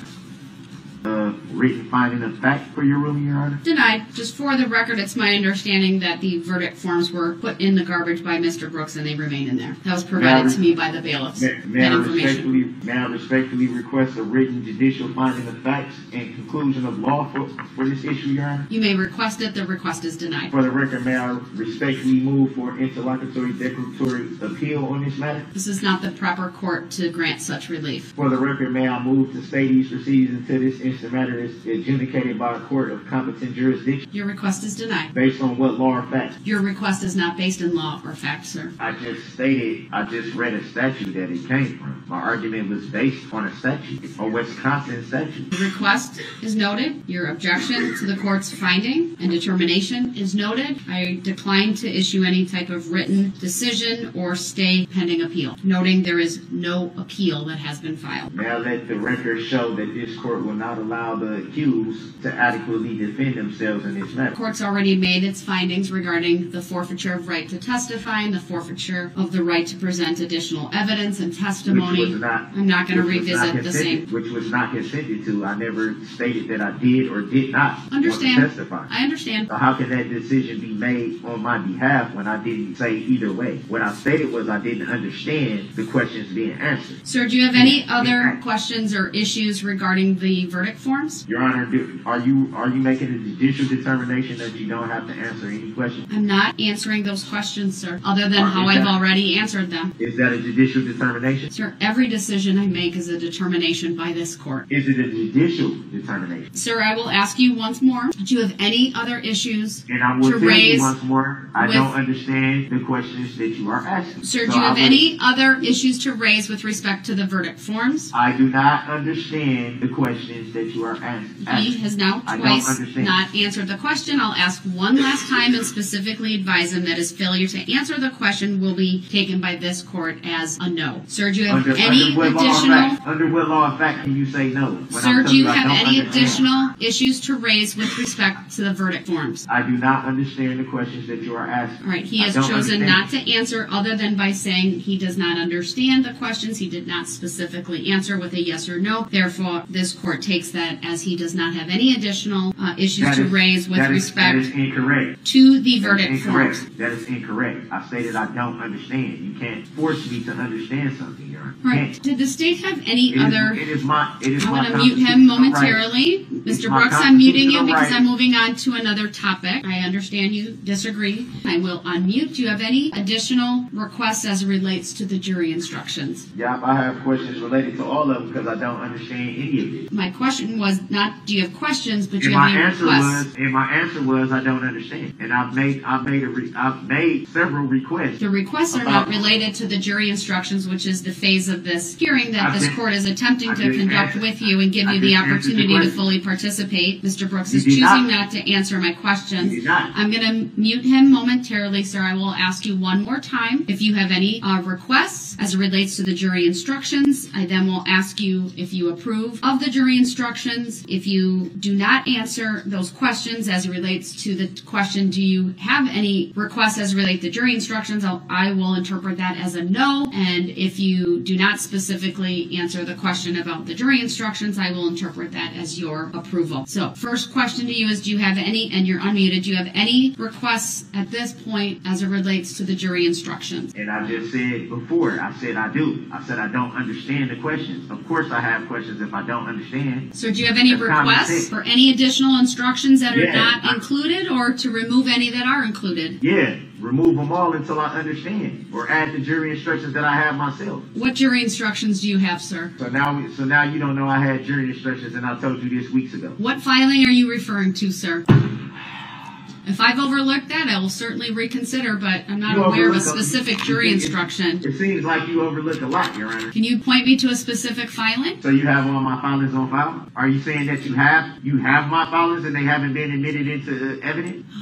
Uh, written finding of fact for your ruling, Your Honor. Denied. Just for the record, it's my understanding that the verdict forms were put in the garbage by Mr. Brooks and they remain in there. That was provided to me by the bailiffs. May, may That I information. respectfully, may I respectfully request a written judicial finding of facts and conclusion of law for, for this issue, Your Honor? You may request it. The request is denied. For the record, may I respectfully move for interlocutory declaratory appeal on this matter? This is not the proper court to grant such relief. For the record, may I move to stay these proceedings until this instant matter is adjudicated by a court of competent jurisdiction Your request is denied. based on what law or fact? Your request is not based in law or fact, sir. I just stated, I just read a statute that it came from. My argument was based on a statute, a Wisconsin statute. The request is noted. Your objection to the court's finding and determination is noted. I decline to issue any type of written decision or stay pending appeal, noting there is no appeal that has been filed. May I let the record show that this court will not allow the accused to adequately defend themselves in this matter. The court's already made its findings regarding the forfeiture of right to testify and the forfeiture of the right to present additional evidence and Which testimony. was not. I'm not going to revisit the same. Which was not consented to. I never stated that I did or did not want to Understand. testify. I understand. So how can that decision be made on my behalf when I didn't say either way? What I stated was I didn't understand the questions being answered. Sir, do you have any other questions or issues regarding the verdict forms? Your Honor, do, are you are you making a judicial determination that you don't have to answer any questions? I'm not answering those questions, sir, other than Are how I've not? already answered them. Is that a judicial determination? Sir, every decision I make is a determination by this court. Is it a judicial determination? Sir, I will ask you once more, do you have any other issues? And I will To raise once more, I with- don't understand the questions that you are asking. Sir, So do you have any other issues to raise with respect to the verdict forms? I do not understand the questions that you are ask- He has now I don't twice understand. not answered the question. I'll ask one last time and specifically advise him that his failure to answer the question will be taken by this court as a no. Sir, do you have Under, any under what law of additional fact? Under what law of fact can you say no? When I'm Sir, telling do you I have don't any understand? additional issues to raise with respect to the verdict forms? I do not understand the questions that you are asking. All right, he I has don't chosen understand. not to answer other than by saying he does not understand the questions. He did not specifically answer with a yes or no. Therefore, this court takes that as he does not have any additional uh, issues That to is- raise with respect is to the That is verdict incorrect. forms. That is incorrect. I say that I don't understand. You can't force me to understand something. All right, can't. did the state have any It is- other? It is my. It is I'm going to mute him constitutional right. momentarily. Mr. Brooks, I'm muting you because right. I'm moving on to another topic. I understand you disagree. I will unmute. Do you have any additional requests as it relates to the jury instructions? Yeah, I have questions related to all of them because I don't understand any of it. My question was not, do you have questions, but do you have my any answer requests? was, and my answer was, I don't understand. And I've made, I've made a, re, I've made several requests. The requests are not related to the jury instructions, which is the phase of this hearing that this court is attempting to conduct with you and give you the did answer the opportunity to fully participate. Mr. Brooks is choosing not. to answer my questions. You did not. I'm going to mute him momentarily, sir. I will ask you one more time if you have any uh, requests as it relates to the jury instructions. I then will ask you if you approve of the jury instructions. If you do not answer those questions as it relates to the question, do you have any requests as it relates to jury instructions? I'll, I will interpret that as a no. And if you do not specifically answer the question about the jury instructions, I will interpret that as your approval. So first question to you is, do you have any, and you're unmuted, do you have any requests at this point as it relates to the jury instructions? And I just said before, I said I do. I said I don't understand the questions. Of course I have questions if I don't understand. So do you have any That's requests for any additional instructions that are Yeah, not I- included or to remove any that are included? Yeah, remove them all until I understand. Or add the jury instructions that I have myself. What jury instructions do you have, sir? So now, so now you don't know I had jury instructions and I told you this weeks ago. What filing are you referring to, sir? If I've overlooked that, I will certainly reconsider, but I'm not You aware of a specific jury It- it- instruction. It seems like you overlook a lot, Your Honor. Can you point me to a specific filing? So you have all my filings on file? Are you saying that you have you have my filings and they haven't been admitted into evidence?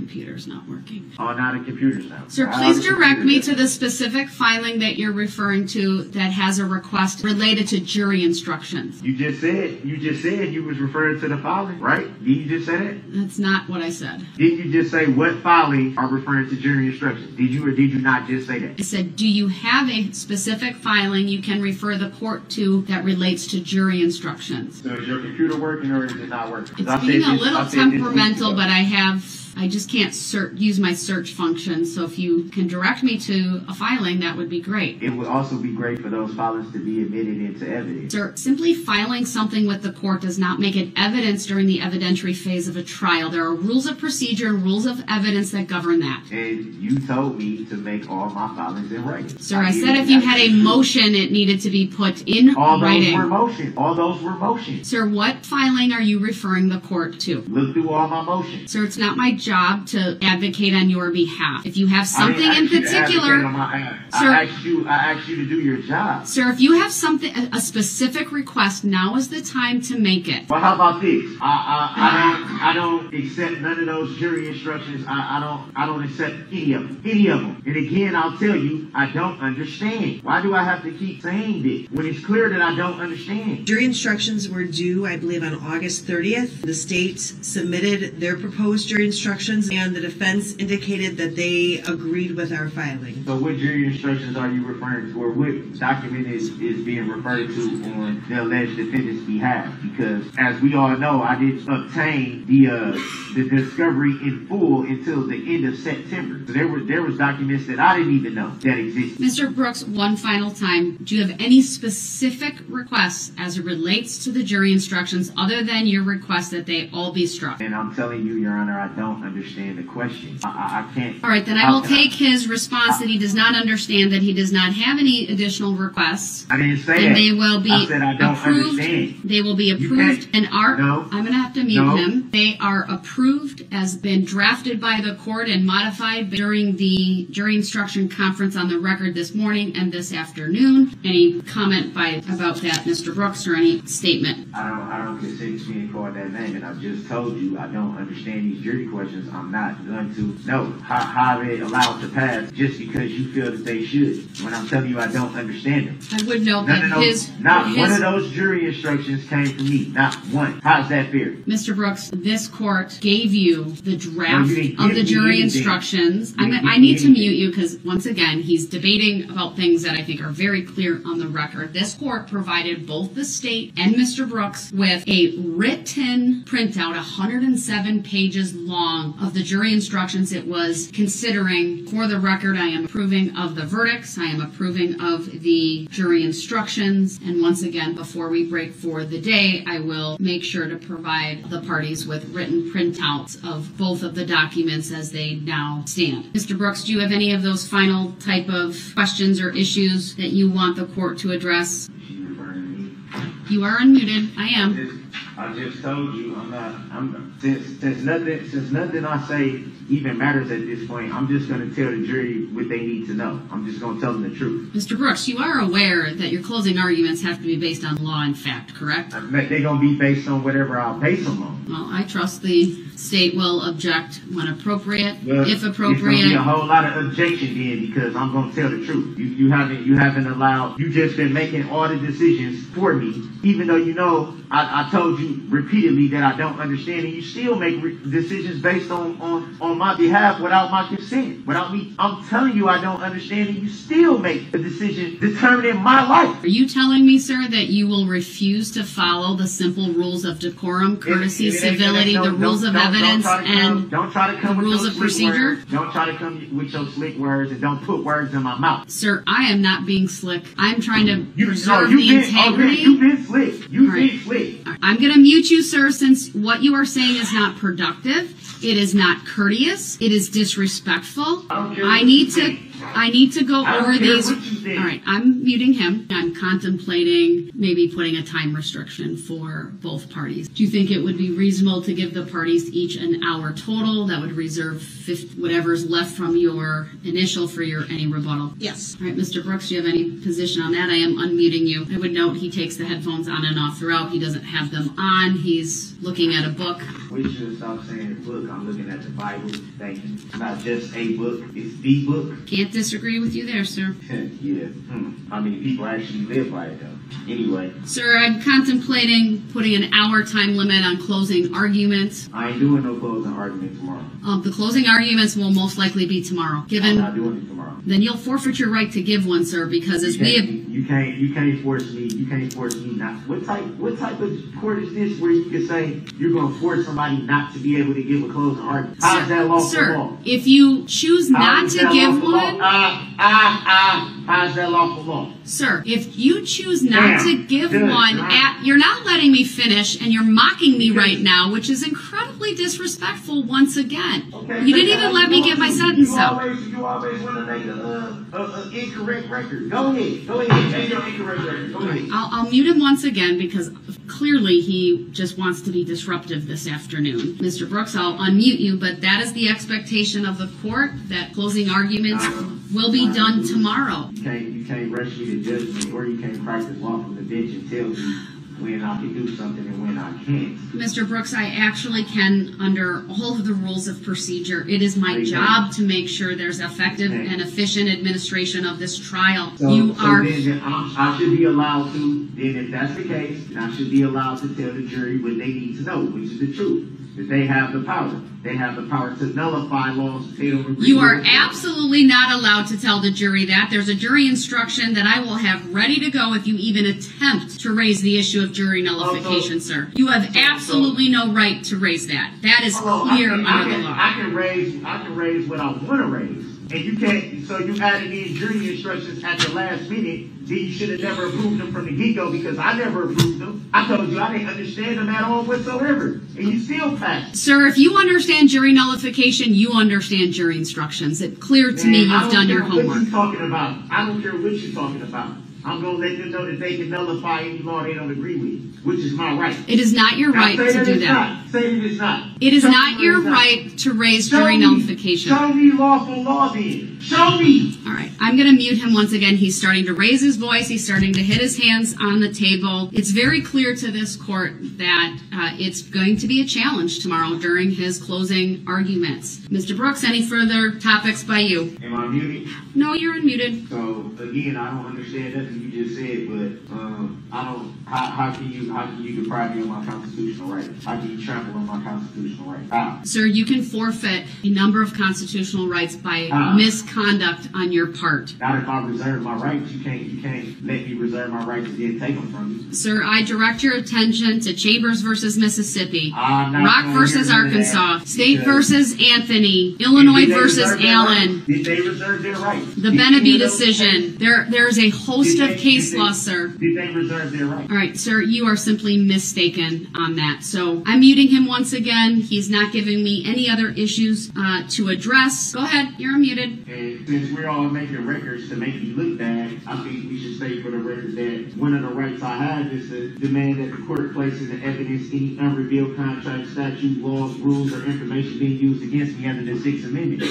My computer's not working. Oh, now the computer's now. Sir, please direct me to the specific filing that you're referring to that has a request related to jury instructions. You just said you just said you was referring to the filing, right? Did you just say that? That's not what I said. Did you just say what filing are referring to jury instructions? Did you or did you not just say that? I said, do you have a specific filing you can refer the court to that relates to jury instructions? So is your computer working or is it not working? It's being a little temperamental, but I have, I just can't use my search function. So if you can direct me to a filing, that would be great. It would also be great for those filings to be admitted into evidence. Sir, simply filing something with the court does not make it evidence during the evidentiary phase of a trial. There are rules of procedure and rules of evidence that govern that. And you told me to make all my filings in writing. Sir, I gave said if you had a motion, it needed to be put in All those were writing. motions. All those were motions. Sir, what filing are you referring the court to? Look through all my motions. Sir, it's not my job to advocate on your behalf. If you have I something didn't in ask you to advocate particular, my behalf. Sir- I ask you. I asked you to do your job. sir, if you have something, a a specific request, now is the time to make it. Well, how about this? I, I, I don't, I don't accept none of those jury instructions. I, I don't, I don't accept any of them. Any of them. And again, I'll tell you, I don't understand. Why do I have to keep saying this when it's clear that I don't understand? Jury instructions were due, I believe, on August 30th. The state submitted their proposed jury instructions, and the defense indicated that they agreed with our filing. So, what jury instructions are you referring to, or what document is, is being referred to on the alleged defendant's behalf? Because, as we all know, I didn't obtain the uh, the discovery in full until the end of September. So there was there was documents that I didn't even know that existed. Mr. Brooks, one final time, do you have any specific requests as it relates to the jury instructions other than your request that they all be struck? And I'm telling you, Your Honor, I don't understand the question. I, I, can't. All right, then I will take his response that he does not understand that he does not have any additional requests. I didn't say And that. they will be I said I don't approved. understand. They will be approved and are. No. I'm going to have to mute No. him. They are approved as been drafted by the court and modified during the jury instruction conference on the record this morning and this afternoon. Any comment by about that, Mr. Brooks, or any statement? I don't, I don't to being called that name, and I've just told you I don't understand these jury questions. I'm not going to know how, how they allowed to pass just because you feel that they should. When I'm telling you I don't understand them. I would note None that those, his, not one of those jury instructions came from me. Not one. How's that fair? Mr. Brooks, this court gave you the No, draft you of the jury instructions. I'm, I need to mute you because, once again, he's debating about things that I think are very clear on the record. This court provided both the state and Mr. Brooks with a written printout, 107 pages long, Um, of the jury instructions it was considering. For the record, I am approving of the verdicts. I am approving of the jury instructions. And once again, before we break for the day, I will make sure to provide the parties with written printouts of both of the documents as they now stand. Mr. Brooks, do you have any of those final type of questions or issues that you want the court to address? She referring to me. You are unmuted. I am. I just told you I'm not. I'm since since nothing since nothing I say even matters at this point. I'm just going to tell the jury what they need to know. I'm just going to tell them the truth. Mr. Brooks, you are aware that your closing arguments have to be based on law and fact, correct? They're going to be based on whatever I'll base them on. Well, I trust the state will object when appropriate, Well, if gonna be a whole lot of objection then because I'm gonna tell the truth. You, you haven't you haven't allowed you just been making all the decisions for me, even though you know I, I told you repeatedly that I don't understand, and you still make re- decisions based on, on on my behalf without my consent, without me. I'm telling you I don't understand, and you still make a decision determining my life. Are you telling me, sir, that you will refuse to follow the simple rules of decorum, courtesy, It- it it civility, no- the rules of evidence, come- and don't try to come the with rules of procedure? words. Don't try to come with your slick words and don't put words in my mouth. Sir, I am not being slick. I'm trying to You, preserve you've the been, oh, integrity. okay, you've been slick. You've right. been slick. I'm going to mute you, sir, since what you are saying is not productive. It is not courteous. It is disrespectful. I don't care I what need to. I need to go over these. what you think. All right, I'm muting him. I'm contemplating maybe putting a time restriction for both parties. Do you think it would be reasonable to give the parties each an hour total? That would reserve 50, whatever's left from your initial for your any rebuttal. Yes. All right, Mr. Brooks, do you have any position on that? I am unmuting you. I would note he takes the headphones on and off throughout. He doesn't have them on. He's looking at a book. We should stop saying a book. I'm looking at the Bible. Thank you. It's not just a book. It's the book. Can't disagree with you there, sir. yeah. Hmm. How many people actually live by it though? Anyway, Sir, I'm contemplating putting an hour time limit on closing arguments. I ain't doing no closing argument tomorrow. Um, the closing arguments will most likely be tomorrow. Given. I'm not doing it tomorrow. then you'll forfeit your right to give one, sir, because as we have, you can't, you can't force me. You can't force me not. What type, what type of court is this where you can say you're going to force somebody not to be able to give a closing argument? How's that lawful sir, law? if you choose How not to give one, Ah, ah, ah. How's that lawful law? sir, if you choose not Ma'am, to give good, one, right. at, you're not letting me finish, and you're mocking me right now, which is incredibly disrespectful once again. Okay, You didn't even let me get my sentence you out. Always, you always want to make a, uh, a, a incorrect record. Go ahead. Go ahead. Make your incorrect record. Go ahead. I'll, I'll mute him once again because clearly he just wants to be disruptive this afternoon. Mr. Brooks, I'll unmute you, but that is the expectation of the court that closing arguments will be done tomorrow. Um, you can't, you can't rush me to judgment or you can't practice law from the bench and tell me when I can do something and when I can't. Mr. Brooks, I actually can, under all of the rules of procedure, it is my Okay. job to make sure there's effective Okay. and efficient administration of this trial. So, You so are, then, then I'm, I should be allowed to, then if that's the case, then I should be allowed to tell the jury what they need to know, which is the truth. They have the power. They have the power to nullify laws if they don't you are absolutely not allowed to tell the jury that. There's a jury instruction that I will have ready to go if you even attempt to raise the issue of jury nullification, sir. You have absolutely no right to raise that. That is Oh, I clear can, I under the can, law. I can raise, I can raise what I want to raise, and you can't. So you added these jury instructions at the last minute. Then you should have never approved them from the get go because I never approved them. I told you I didn't understand them at all whatsoever, and you still passed. Sir, if you understand jury nullification, you understand jury instructions. It's clear to me Man, I you've don't done your care What homework. you talking about? I don't care what you're talking about. I'm gonna let them know that they can nullify any law they don't agree with, which is my right. It is not your Now, right to do that. Not. Say it's not. It is Show me not where your it's not. right to raise Show jury me- nullification. Show me lawful law then. Show me. All right, I'm going to mute him once again. He's starting to raise his voice. He's starting to hit his hands on the table. It's very clear to this court that uh, it's going to be a challenge tomorrow during his closing arguments. Mr. Brooks, any further topics by you? Am I muted? No, you're unmuted. So again, I don't understand nothing you just said, but um, I don't. How, how can you how can you deprive me of my constitutional rights? How can you trample on my constitutional rights? How? Sir, you can forfeit a number of constitutional rights by Ah. misconduct on your part. Not if I reserve my rights. You can't you can't let me reserve my rights and then take them from you. Sir, I direct your attention to Chambers versus Mississippi, Rock versus hear none of that Arkansas, State versus Anthony, Illinois versus Allen. rights? Did they reserve their rights? The Did any Beneby of decision. There, there is a host of case law, sir. Did they reserve their rights? All right, sir, you are simply mistaken on that. So I'm muting him once again. He's not giving me any other issues uh, to address. Go ahead, you're unmuted. And since we're all making records to make you look bad, I think we should say for the record that one of the rights I have is to demand that the court places in the evidence any unrevealed contract, statute, laws, rules, or information being used against me under the Sixth Amendment.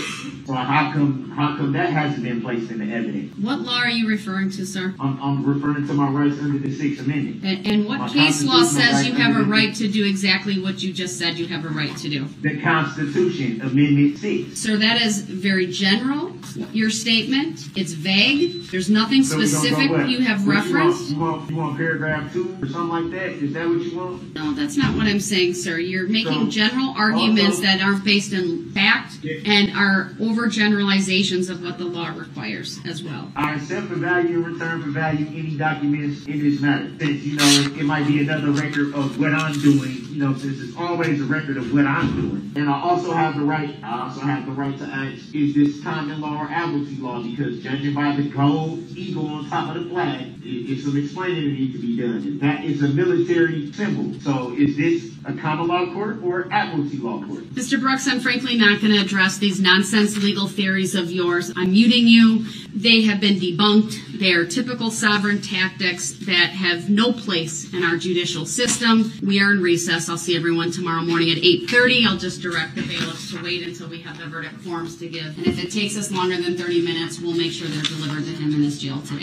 So how come how come that hasn't been placed in the evidence? What law are you referring to, sir? I'm, I'm referring to my rights under the Sixth Amendment. And, and what My case law says you have a right to do exactly what you just said you have a right to do? The Constitution, Amendment Six. Sir, that is very general, your statement. It's vague. There's nothing So we gonna go specific you have What you want? referenced. You want, you want paragraph two or something like that? Is that what you want? No, that's not what I'm saying, sir. You're making So- general arguments Also- that aren't based in fact Yeah. and are overgeneralizations of what the law requires as well. I accept for value in return value any documents in this matter. Since, you know, it might be another record of what I'm doing, you know, since it's always a record of what I'm doing. And I also have the right, I also have the right to ask, is this common law or admiralty law because judging by the gold eagle on top of the flag, it, it's some explaining that needs to be done. That is a military symbol. So is this a common law court or admiralty law court? Mr. Brooks, I'm frankly not going to address these nonsense legal theories of yours. I'm muting you. They have been debunked. They are typical sovereign tactics that have no place in our judicial system. We are in recess. I'll see everyone tomorrow morning at 8:30. I'll just direct the bailiffs to wait until we have the verdict forms to give. And if it takes us longer than 30 minutes, we'll make sure they're delivered to him in his jail today.